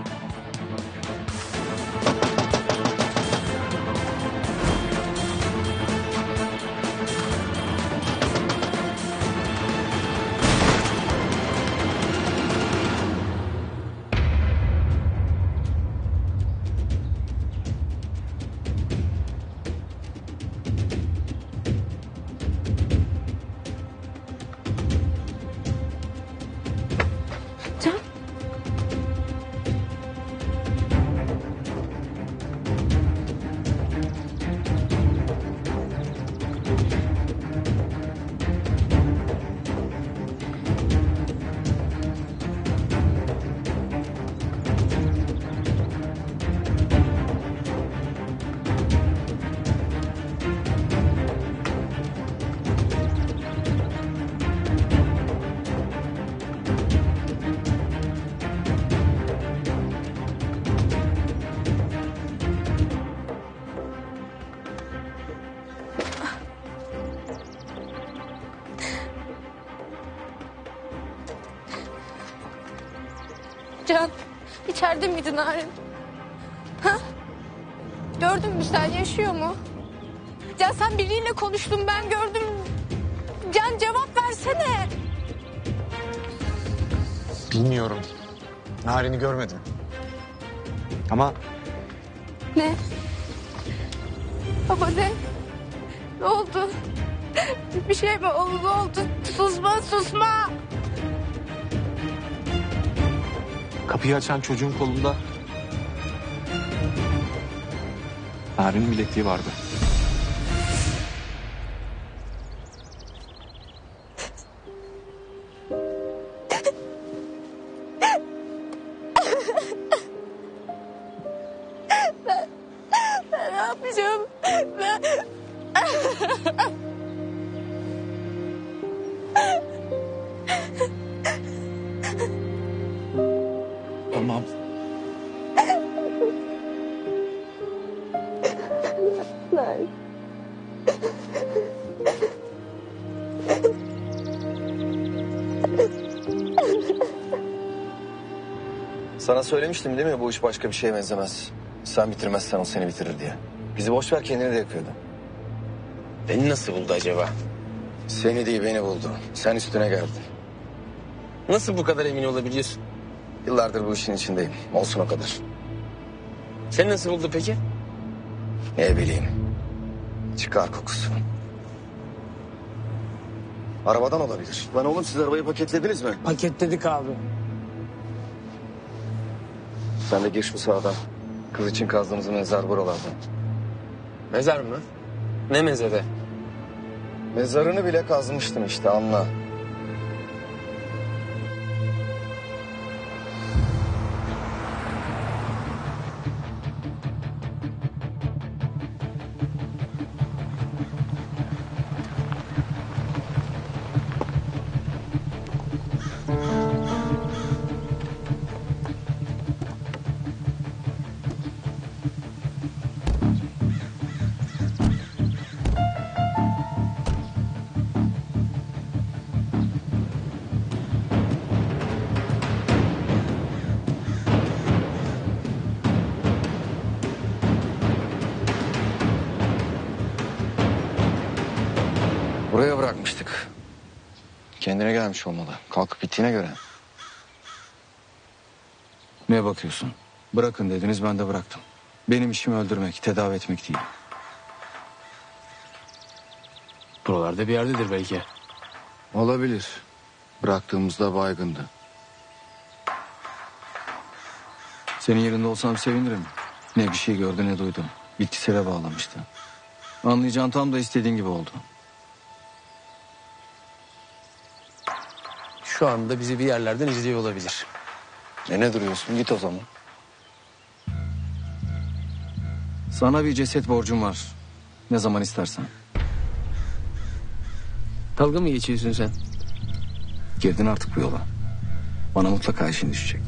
Açan çocuğun kolunda Narin'in bilekliği vardı. Söylemiştim değil mi bu iş başka bir şeye benzemez. Sen bitirmezsen o seni bitirir diye. Bizi boş ver kendini de yakıyordu. Beni nasıl buldu acaba? Seni değil beni buldu. Sen üstüne geldin. Nasıl bu kadar emin olabiliyorsun? Yıllardır bu işin içindeyim. Olsun o kadar. Seni nasıl buldu peki? Ne bileyim. Çıkar kokusu. Arabadan olabilir. Lan oğlum siz arabayı paketlediniz mi? Paketledik abi. Sen de gir şu sağdan. Kız için kazdığımız mezar buralardan. Mezar mı? Ne mezarı? Mezarını bile kazmıştım işte anla. Bırakmıştık. Kendine gelmiş olmalı. Kalkıp gittiğine göre. Ne bakıyorsun? Bırakın dediniz ben de bıraktım. Benim işim öldürmek, tedavi etmek değil. Buralarda bir yerdedir belki. Olabilir. Bıraktığımızda baygındı. Senin yerinde olsam sevinirim. Ne bir şey gördü ne duydu. Bitkisele bağlamıştı. Anlayacağın tam da istediğin gibi oldu. Şu anda bizi bir yerlerden izliyor olabilir. E ne duruyorsun? Git o zaman. Sana bir ceset borcum var. Ne zaman istersen. Dalga mı geçiyorsun sen? Girdin artık bu yola. Bana mutlaka işin düşecek.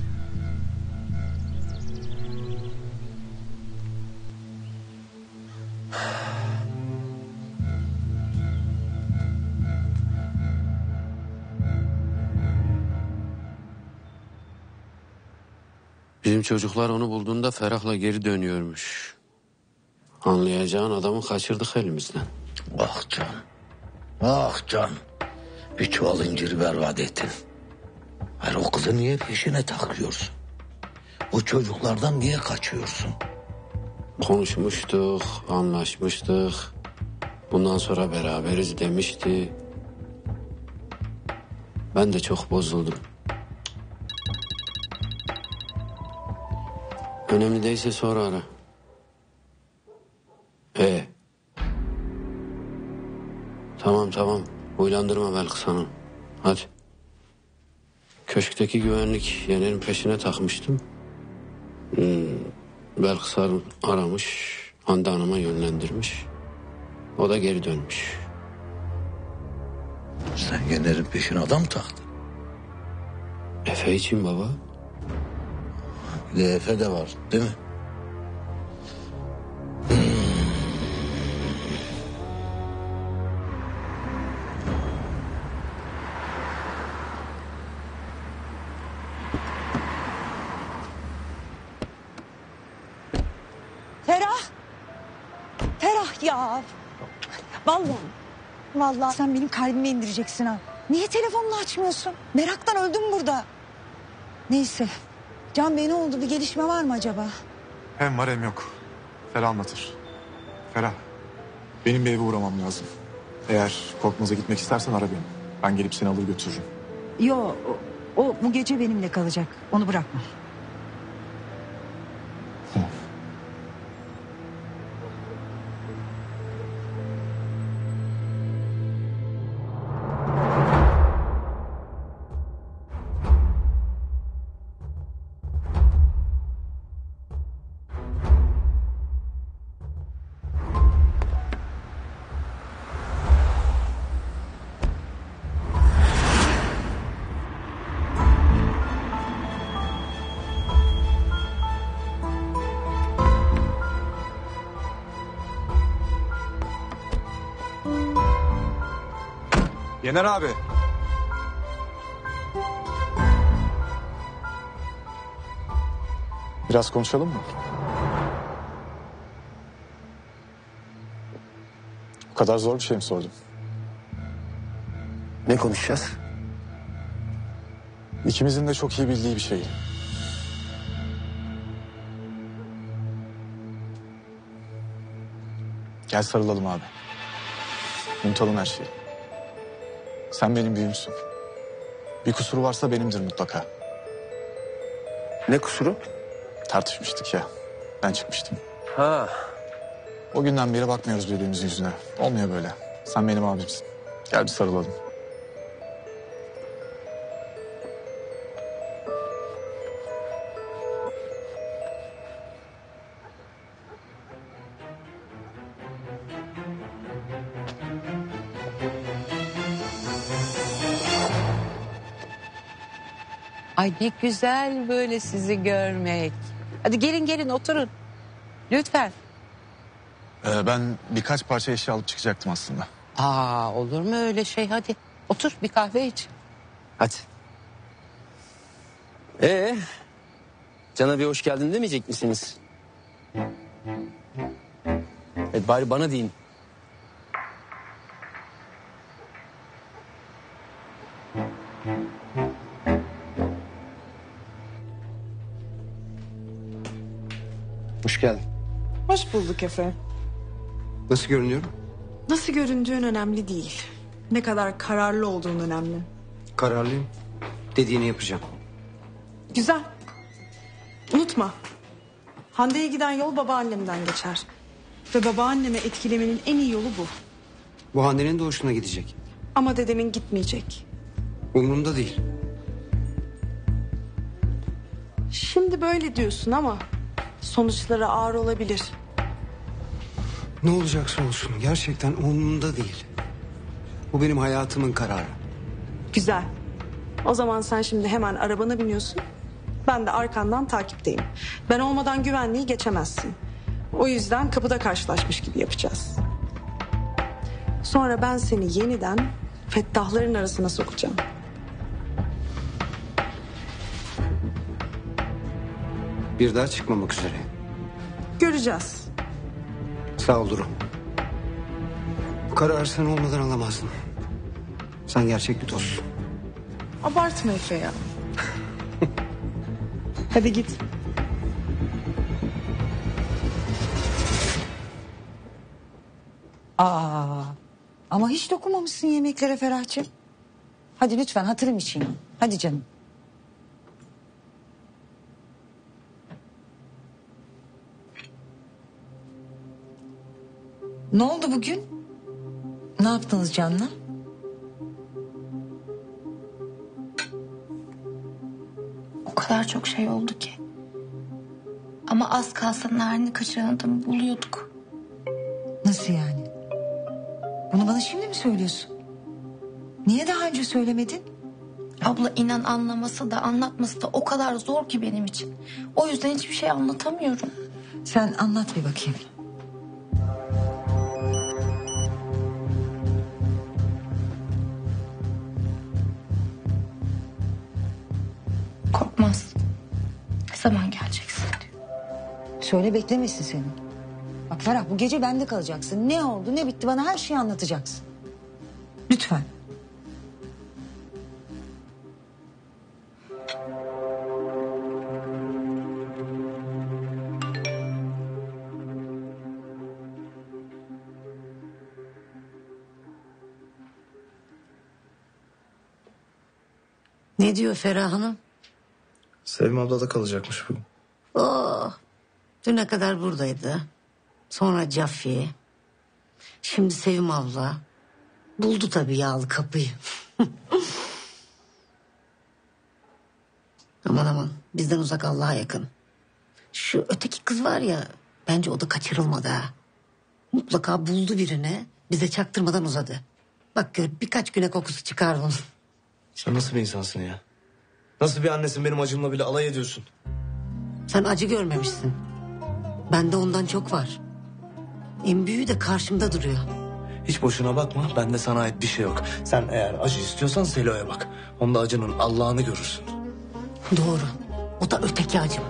Bizim çocuklar onu bulduğunda Ferah'la geri dönüyormuş. Anlayacağın adamı kaçırdık elimizden. Ah can. Ah can. Bir çuval inciri berbat ettin. Hayır o kızı niye peşine takıyorsun? Bu çocuklardan niye kaçıyorsun? Konuşmuştuk, anlaşmıştık. Bundan sonra beraberiz demişti. Ben de çok bozuldum. Önemli değilse sonra ara. E. Tamam tamam. Uylandırma Belkıs Hanım. Hadi. Köşkteki güvenlik Yener'in peşine takmıştım. Hmm, Belkıs Hanım aramış. Hande Hanım'a yönlendirmiş. O da geri dönmüş. Sen Yener'in peşine adam taktın. Efe için baba. Bir de var değil mi? Ferah. Ferah ya. Vallahi. Vallahi sen benim kalbime indireceksin ha. Niye telefonunu açmıyorsun? Meraktan öldüm burada. Neyse. Can Bey ne oldu? Bir gelişme var mı acaba? Hem var hem yok. Ferah anlatır. Ferah. Benim bir eve uğramam lazım. Eğer Korkmaz'a gitmek istersen ara beni. Ben gelip seni alır götürürüm. Yo, o, o bu gece benimle kalacak. Onu bırakma. Yener abi. Biraz konuşalım mı? O kadar zor bir şey mi sordum? Ne konuşacağız? İkimizin de çok iyi bildiği bir şey. Gel sarılalım abi. Unutalım her şeyi. Sen benim büyüğümsün. Bir kusuru varsa benimdir mutlaka. Ne kusuru? Tartışmıştık ya. Ben çıkmıştım. Ha. O günden beri bakmıyoruz birbirimizin yüzüne. Olmuyor böyle. Sen benim abimsin. Gel bir sarılalım. Ay ne güzel böyle sizi görmek. Hadi gelin gelin oturun. Lütfen. Ee, ben birkaç parça eşya alıp çıkacaktım aslında. Aa olur mu öyle şey hadi. Otur bir kahve iç. Hadi. Ee, Can'a bir hoş geldin demeyecek misiniz? Evet bari bana deyin. Hoş bulduk Efe. Nasıl görünüyorum? Nasıl göründüğün önemli değil. Ne kadar kararlı olduğun önemli. Kararlıyım. Dediğini yapacağım. Güzel. Unut Unutma. Hande'ye giden yol babaannemden geçer. Ve babaanneme etkilemenin en iyi yolu bu. Bu Hande'nin de hoşuna gidecek. Ama dedemin gitmeyecek. Umurumda değil. Şimdi böyle diyorsun ama sonuçları ağır olabilir. Ne olacaksa olsun gerçekten umurumda değil. Bu benim hayatımın kararı. Güzel. O zaman sen şimdi hemen arabana biniyorsun. Ben de arkandan takipteyim. Ben olmadan güvenliği geçemezsin. O yüzden kapıda karşılaşmış gibi yapacağız. Sonra ben seni yeniden fettahların arasına sokacağım. Bir daha çıkmamak üzere. Göreceğiz. Sağ ol Duru. Bu kararı sen olmadan alamazdın. Sen gerçek bir dostsun. Abartma Efe ya. Hadi git. Aa, ama hiç dokunmamışsın yemeklere Ferhat'cığım. Hadi lütfen hatırım için. Hadi canım. Ne oldu bugün? Ne yaptınız Can'la? O kadar çok şey oldu ki. Ama az kalsa Narin'i kaçıran adamı buluyorduk. Nasıl yani? Bunu bana şimdi mi söylüyorsun? Niye daha önce söylemedin? Abla inan anlaması da anlatması da o kadar zor ki benim için. O yüzden hiçbir şey anlatamıyorum. Sen anlat bir bakayım. Korkmaz. Ne zaman geleceksin diyor. Söyle beklemesin seni. Bak Ferah bu gece bende kalacaksın. Ne oldu ne bitti bana her şeyi anlatacaksın. Lütfen. Ne diyor Ferah Hanım? Sevim abla da kalacakmış bugün. Oh, düne kadar buradaydı. Sonra Cafi. Şimdi Sevim abla. Buldu tabii yağlı kapıyı. aman aman bizden uzak Allah'a yakın. Şu öteki kız var ya bence o da kaçırılmadı ha. Mutlaka buldu birini bize çaktırmadan uzadı. Bak gör birkaç güne kokusu çıkar bunun. Sen nasıl bir insansın ya? Nasıl bir annesin benim acımla bile alay ediyorsun? Sen acı görmemişsin. Bende ondan çok var. En büyüğü de karşımda duruyor. Hiç boşuna bakma. Bende sana ait bir şey yok. Sen eğer acı istiyorsan Selo'ya bak. Onda acının Allah'ını görürsün. Doğru. O da öteki acım.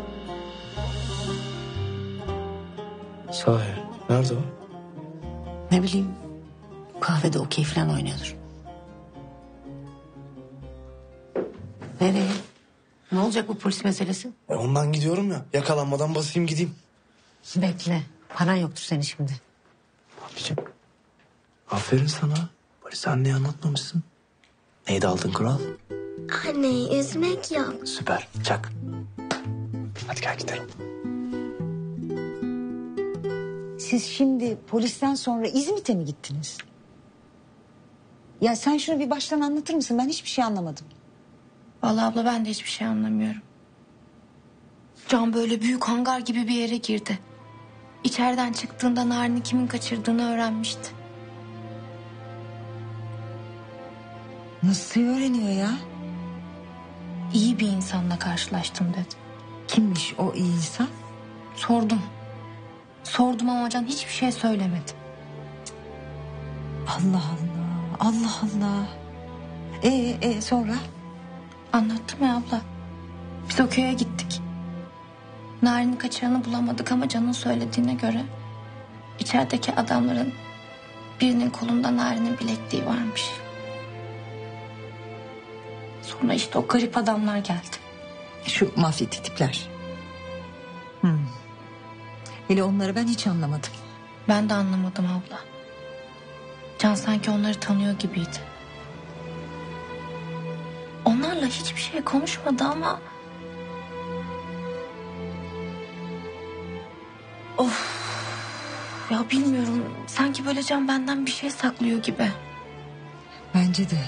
Sahi. Nerede o? Ne bileyim. Kahvede okey falan oynuyordur. Nereye? Ne olacak bu polis meselesi? E ondan gidiyorum ya. Yakalanmadan basayım gideyim. Bekle. Paran yoktur senin şimdi. Abicim. Aferin sana. Polis anneye anlatmamışsın. Neydi aldın kural? Anneyi üzmek yok. Süper. Çak. Hadi gel gidelim. Siz şimdi polisten sonra İzmit'e mi gittiniz? Ya sen şunu bir baştan anlatır mısın? Ben hiçbir şey anlamadım. Vallahi abla ben de hiçbir şey anlamıyorum. Can böyle büyük hangar gibi bir yere girdi. İçeriden çıktığında Narin'i kimin kaçırdığını öğrenmişti. Nasıl öğreniyor ya? İyi bir insanla karşılaştım dedi. Kimmiş o iyi insan? Sordum. Sordum ama Can hiçbir şey söylemedi. Allah Allah. Allah Allah. Ee, e, sonra? Anlattım ya abla. Biz o köye gittik. Narin'i kaçıranı bulamadık ama Can'ın söylediğine göre... ...içerideki adamların birinin kolunda Narin'in bilekliği varmış. Sonra işte o garip adamlar geldi. Şu mafyatik tipler. Hmm. Hele onları ben hiç anlamadım. Ben de anlamadım abla. Can sanki onları tanıyor gibiydi. Onlarla hiçbir şey konuşmadı ama... Of. Ya bilmiyorum. Sanki böyle Can benden bir şey saklıyor gibi. Bence de.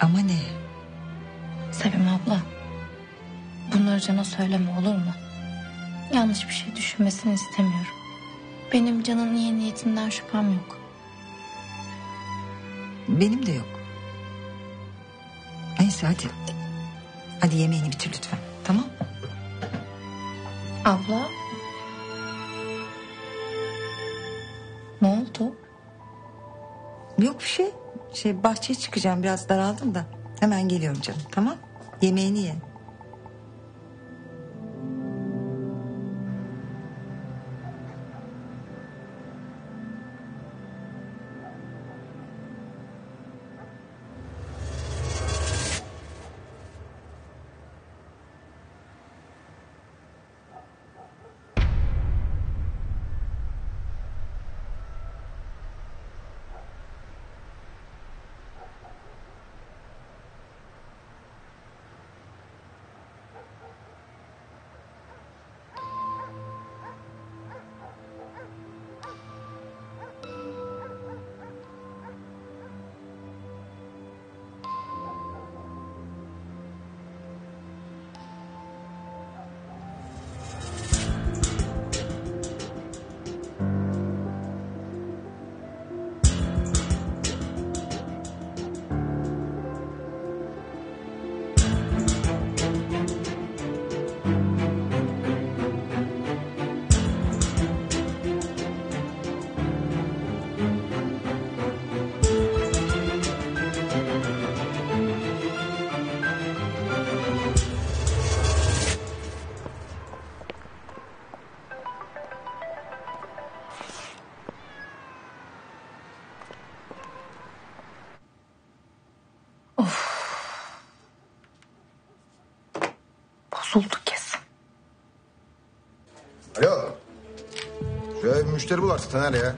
Ama ne? Sevim abla. Bunları Can'a söyleme olur mu? Yanlış bir şey düşünmesini istemiyorum. Benim Can'ın iyi niyetinden şüphem yok. Benim de yok. Neyse hadi. Hadi yemeğini bitir lütfen. Tamam Abla. Ne oldu? Yok bir şey. Şey bahçeye çıkacağım biraz daraldım da. Hemen geliyorum canım tamam. Yemeğini ye. Bir müşteri bul artık Taner ya.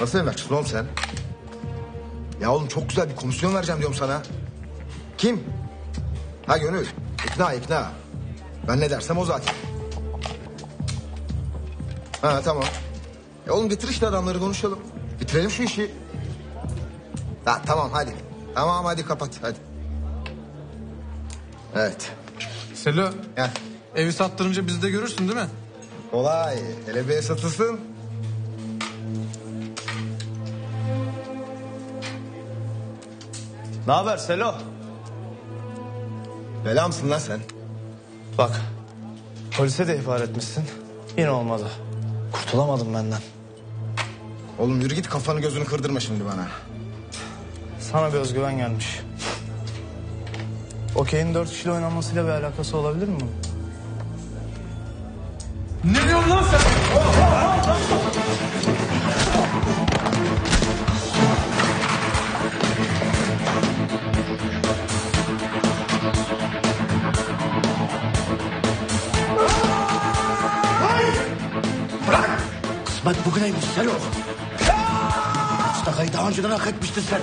Nasıl emlakçısın oğlum sen? Ya oğlum çok güzel bir komisyon vereceğim diyorum sana. Kim? Ha Gönül. İkna ikna. Ben ne dersem o zaten. Ha tamam. Ya oğlum getir işte adamları konuşalım. Bitirelim şu işi. Ha tamam hadi. Tamam hadi kapat hadi. Evet. Selo. Evi sattırınca bizi de görürsün değil mi? Kolay. Hele bir ev satılsın. Ne haber Selo? Bela mısın lan sen? Bak polise de ihbar etmişsin. Yine olmadı. Kurtulamadım benden. Oğlum yürü git kafanı gözünü kırdırma şimdi bana. Sana bir özgüven gelmiş. Okey'in dört kişiyle oynanmasıyla bir alakası olabilir mi? Bugüneymiş Selo. Mustakayı daha önceden hak etmiştin sen.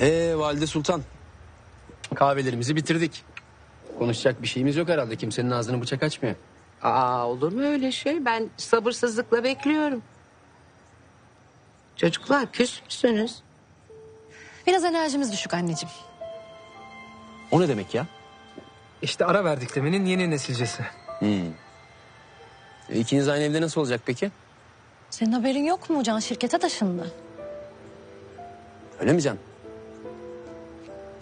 Ee Valide Sultan. Kahvelerimizi bitirdik. Konuşacak bir şeyimiz yok herhalde. Kimsenin ağzını bıçak açmıyor. Aa olur mu öyle şey? Ben sabırsızlıkla bekliyorum. Çocuklar küs müsünüz? Biraz enerjimiz düşük anneciğim. O ne demek ya? İşte ara verdik demenin yeni nesilcesi. Hmm. E, İkiniz aynı evde nasıl olacak peki? Senin haberin yok mu? Can şirkete taşındı. Öyle mi Can?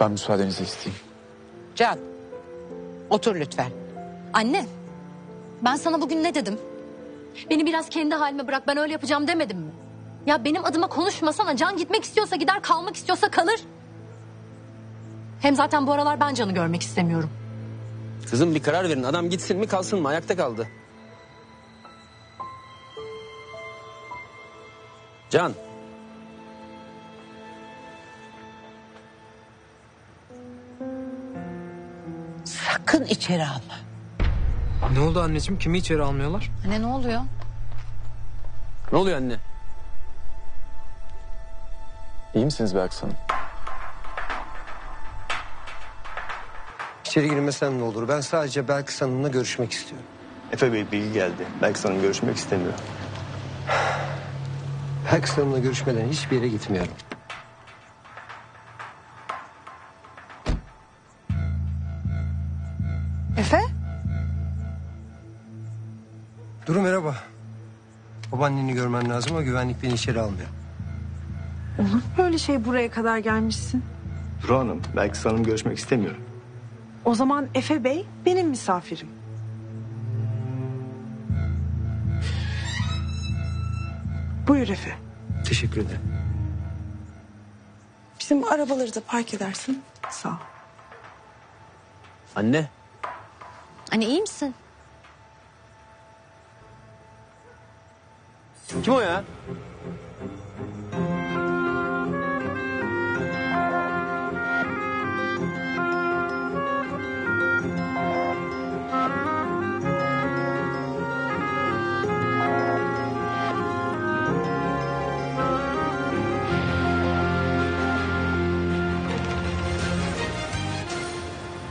Ben müsaadenizi isteyeyim. Can otur lütfen. Anne, ben sana bugün ne dedim? Beni biraz kendi halime bırak ben öyle yapacağım demedim mi? Ya benim adıma konuşmasana. Can gitmek istiyorsa gider, kalmak istiyorsa kalır. Hem zaten bu aralar ben Can'ı görmek istemiyorum. Kızım bir karar verin. Adam gitsin mi kalsın mı? Ayakta kaldı. Can. Sakın içeri alma. Ne oldu anneciğim? Kimi içeri almıyorlar? Anne ne oluyor? Ne oluyor anne? İyi misiniz Belkıs Hanım? İçeri girmesem ne olur? Ben sadece Belkıs Hanım'la görüşmek istiyorum. Efe Bey bilgi geldi. Belki Hanım görüşmek istemiyor. Belkıs Hanım'la görüşmeden hiçbir yere gitmiyorum. Efe? Duru merhaba. Babaanneni görmen lazım ama güvenlik beni içeri almıyor. Olur mu böyle şey buraya kadar gelmişsin? Duru Hanım, belki Hanım görüşmek istemiyor. O zaman Efe Bey benim misafirim. Buyur Efe. Teşekkür ederim. Bizim arabaları da park edersin. Sağ ol. Anne. Anne iyi misin? Kim o ya?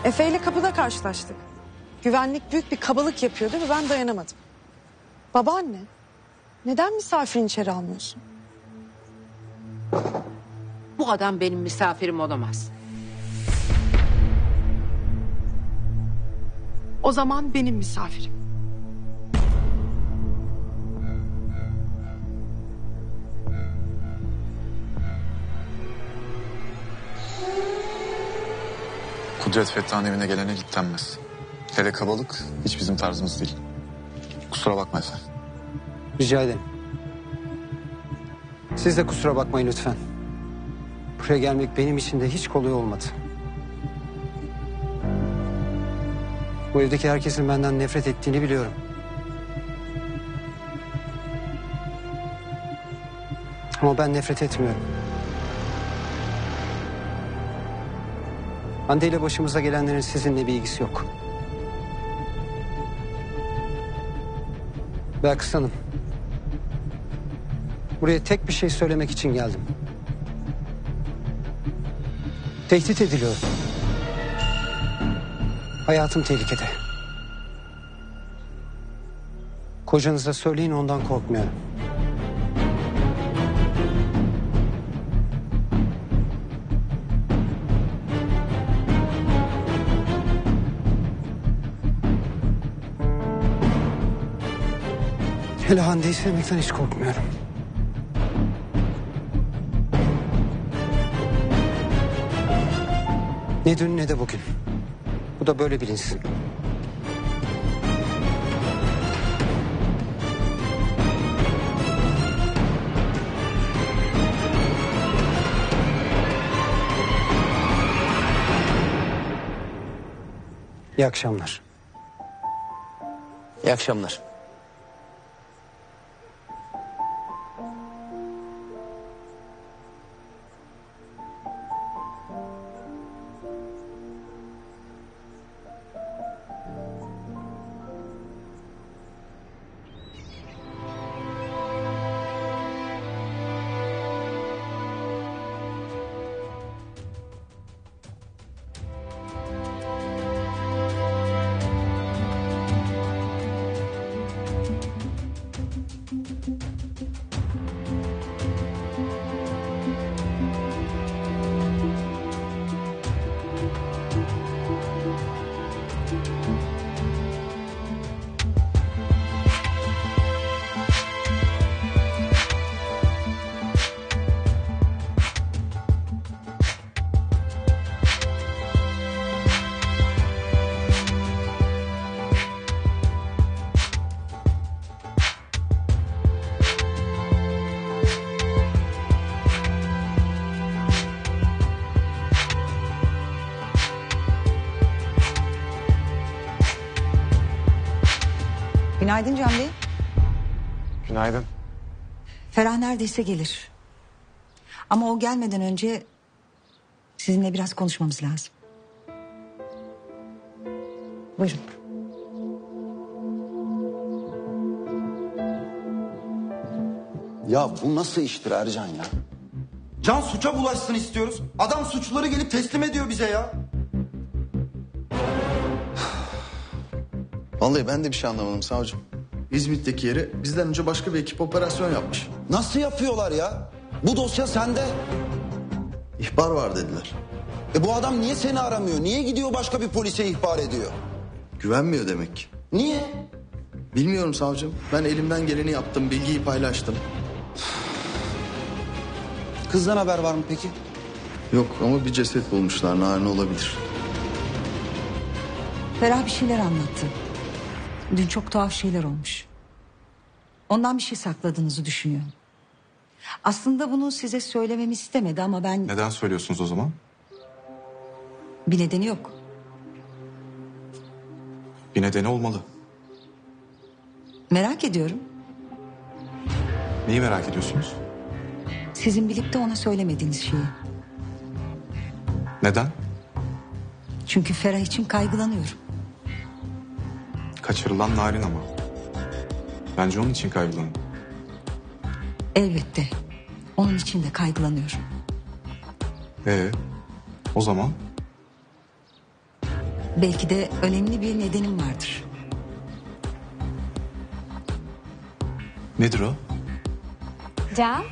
Efe ile kapıda karşılaştık. Güvenlik büyük bir kabalık yapıyordu ve ben dayanamadım. Babaanne, neden misafirini içeri almıyorsun? Bu adam benim misafirim olamaz. O zaman benim misafirim. Kudret Fettah'ın evine gelene git denmez. Hele kabalık hiç bizim tarzımız değil. Kusura bakma efendim. Rica ederim. Siz de kusura bakmayın lütfen. Buraya gelmek benim için de hiç kolay olmadı. Bu evdeki herkesin benden nefret ettiğini biliyorum. Ama ben nefret etmiyorum. Hande ile başımıza gelenlerin sizinle bir ilgisi yok. Belkıs Hanım. Buraya tek bir şey söylemek için geldim. Tehdit ediliyorum. Hayatım tehlikede. Kocanıza söyleyin ondan korkmuyorum. Hele Hande'yi sevmekten hiç korkmuyorum. Ne dün ne de bugün. Bu da böyle bilinsin. İyi akşamlar. İyi akşamlar. Günaydın Can Bey. Günaydın. Ferah neredeyse gelir. Ama o gelmeden önce sizinle biraz konuşmamız lazım. Buyurun. Ya bu nasıl iştir Ercan ya? Can suça bulaşsın istiyoruz. Adam suçluları gelip teslim ediyor bize ya. Vallahi ben de bir şey anlamadım savcım. İzmit'teki yere bizden önce başka bir ekip operasyon yapmış. Nasıl yapıyorlar ya? Bu dosya sende. İhbar var dediler. E bu adam niye seni aramıyor? Niye gidiyor başka bir polise ihbar ediyor? Güvenmiyor demek ki. Niye? Bilmiyorum savcım. Ben elimden geleni yaptım, bilgiyi paylaştım. Kızdan haber var mı peki? Yok ama bir ceset bulmuşlar. Narin olabilir. Ferah bir şeyler anlattı. Dün çok tuhaf şeyler olmuş. Ondan bir şey sakladığınızı düşünüyorum. Aslında bunu size söylememi istemedi ama ben Neden söylüyorsunuz o zaman? bir nedeni yok. Bir nedeni olmalı. Merak ediyorum. Neyi merak ediyorsunuz? Sizin bilip de ona söylemediğiniz şeyi. Neden? Çünkü Ferah için kaygılanıyorum. Kaçırılan Narin ama. Bence onun için kaygılanın. Elbette. Onun için de kaygılanıyorum. Ee, o zaman Belki de önemli bir nedenim vardır. nedir o? Can.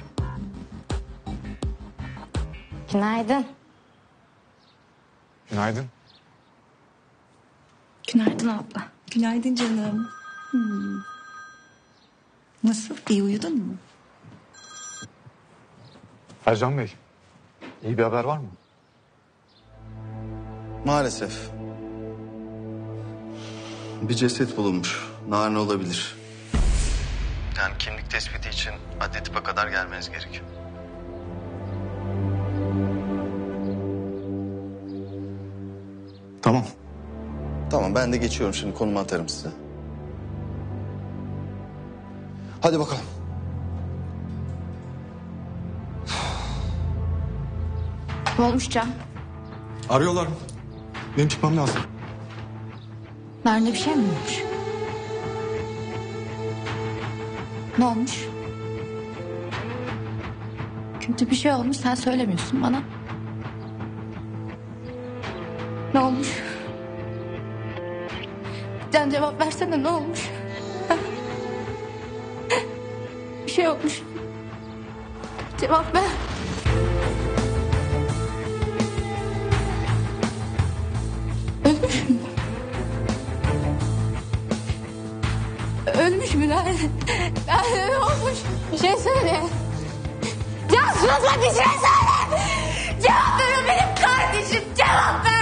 Günaydın. Günaydın. Günaydın abla. Günaydın canım. Hmm. Nasıl? İyi uyudun mu? Ercan Bey, iyi bir haber var mı? Maalesef. Bir ceset bulunmuş. Narin olabilir. Yani kimlik tespiti için adli tıpa kadar gelmeniz gerekiyor. Tamam. Tamam ben de geçiyorum şimdi konumu atarım size. Hadi bakalım. Ne olmuş Can? Arıyorlar. Benim çıkmam lazım. Narin'e bir şey mi olmuş? Ne olmuş? Kötü bir şey olmuş sen söylemiyorsun bana. Ne olmuş? Can cevap versene ne olmuş? bir şey olmuş. Cevap ver. Ölmüş mü? Ölmüş mü nerede? Nerede ne olmuş? Bir şey söyle. Can susma bir şey söyle. Cevap ver benim kardeşim. Cevap ver.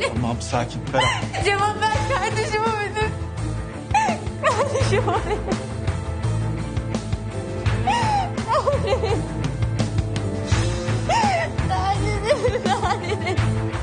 Söyle. Tamam sakin Ferah. Cevap ver kardeşim öldü. Kardeşim öldü. Kardeşim. Kardeşim. Kardeşim.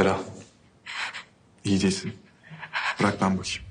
Ferah. İyi değilsin. Bırak ben bakayım.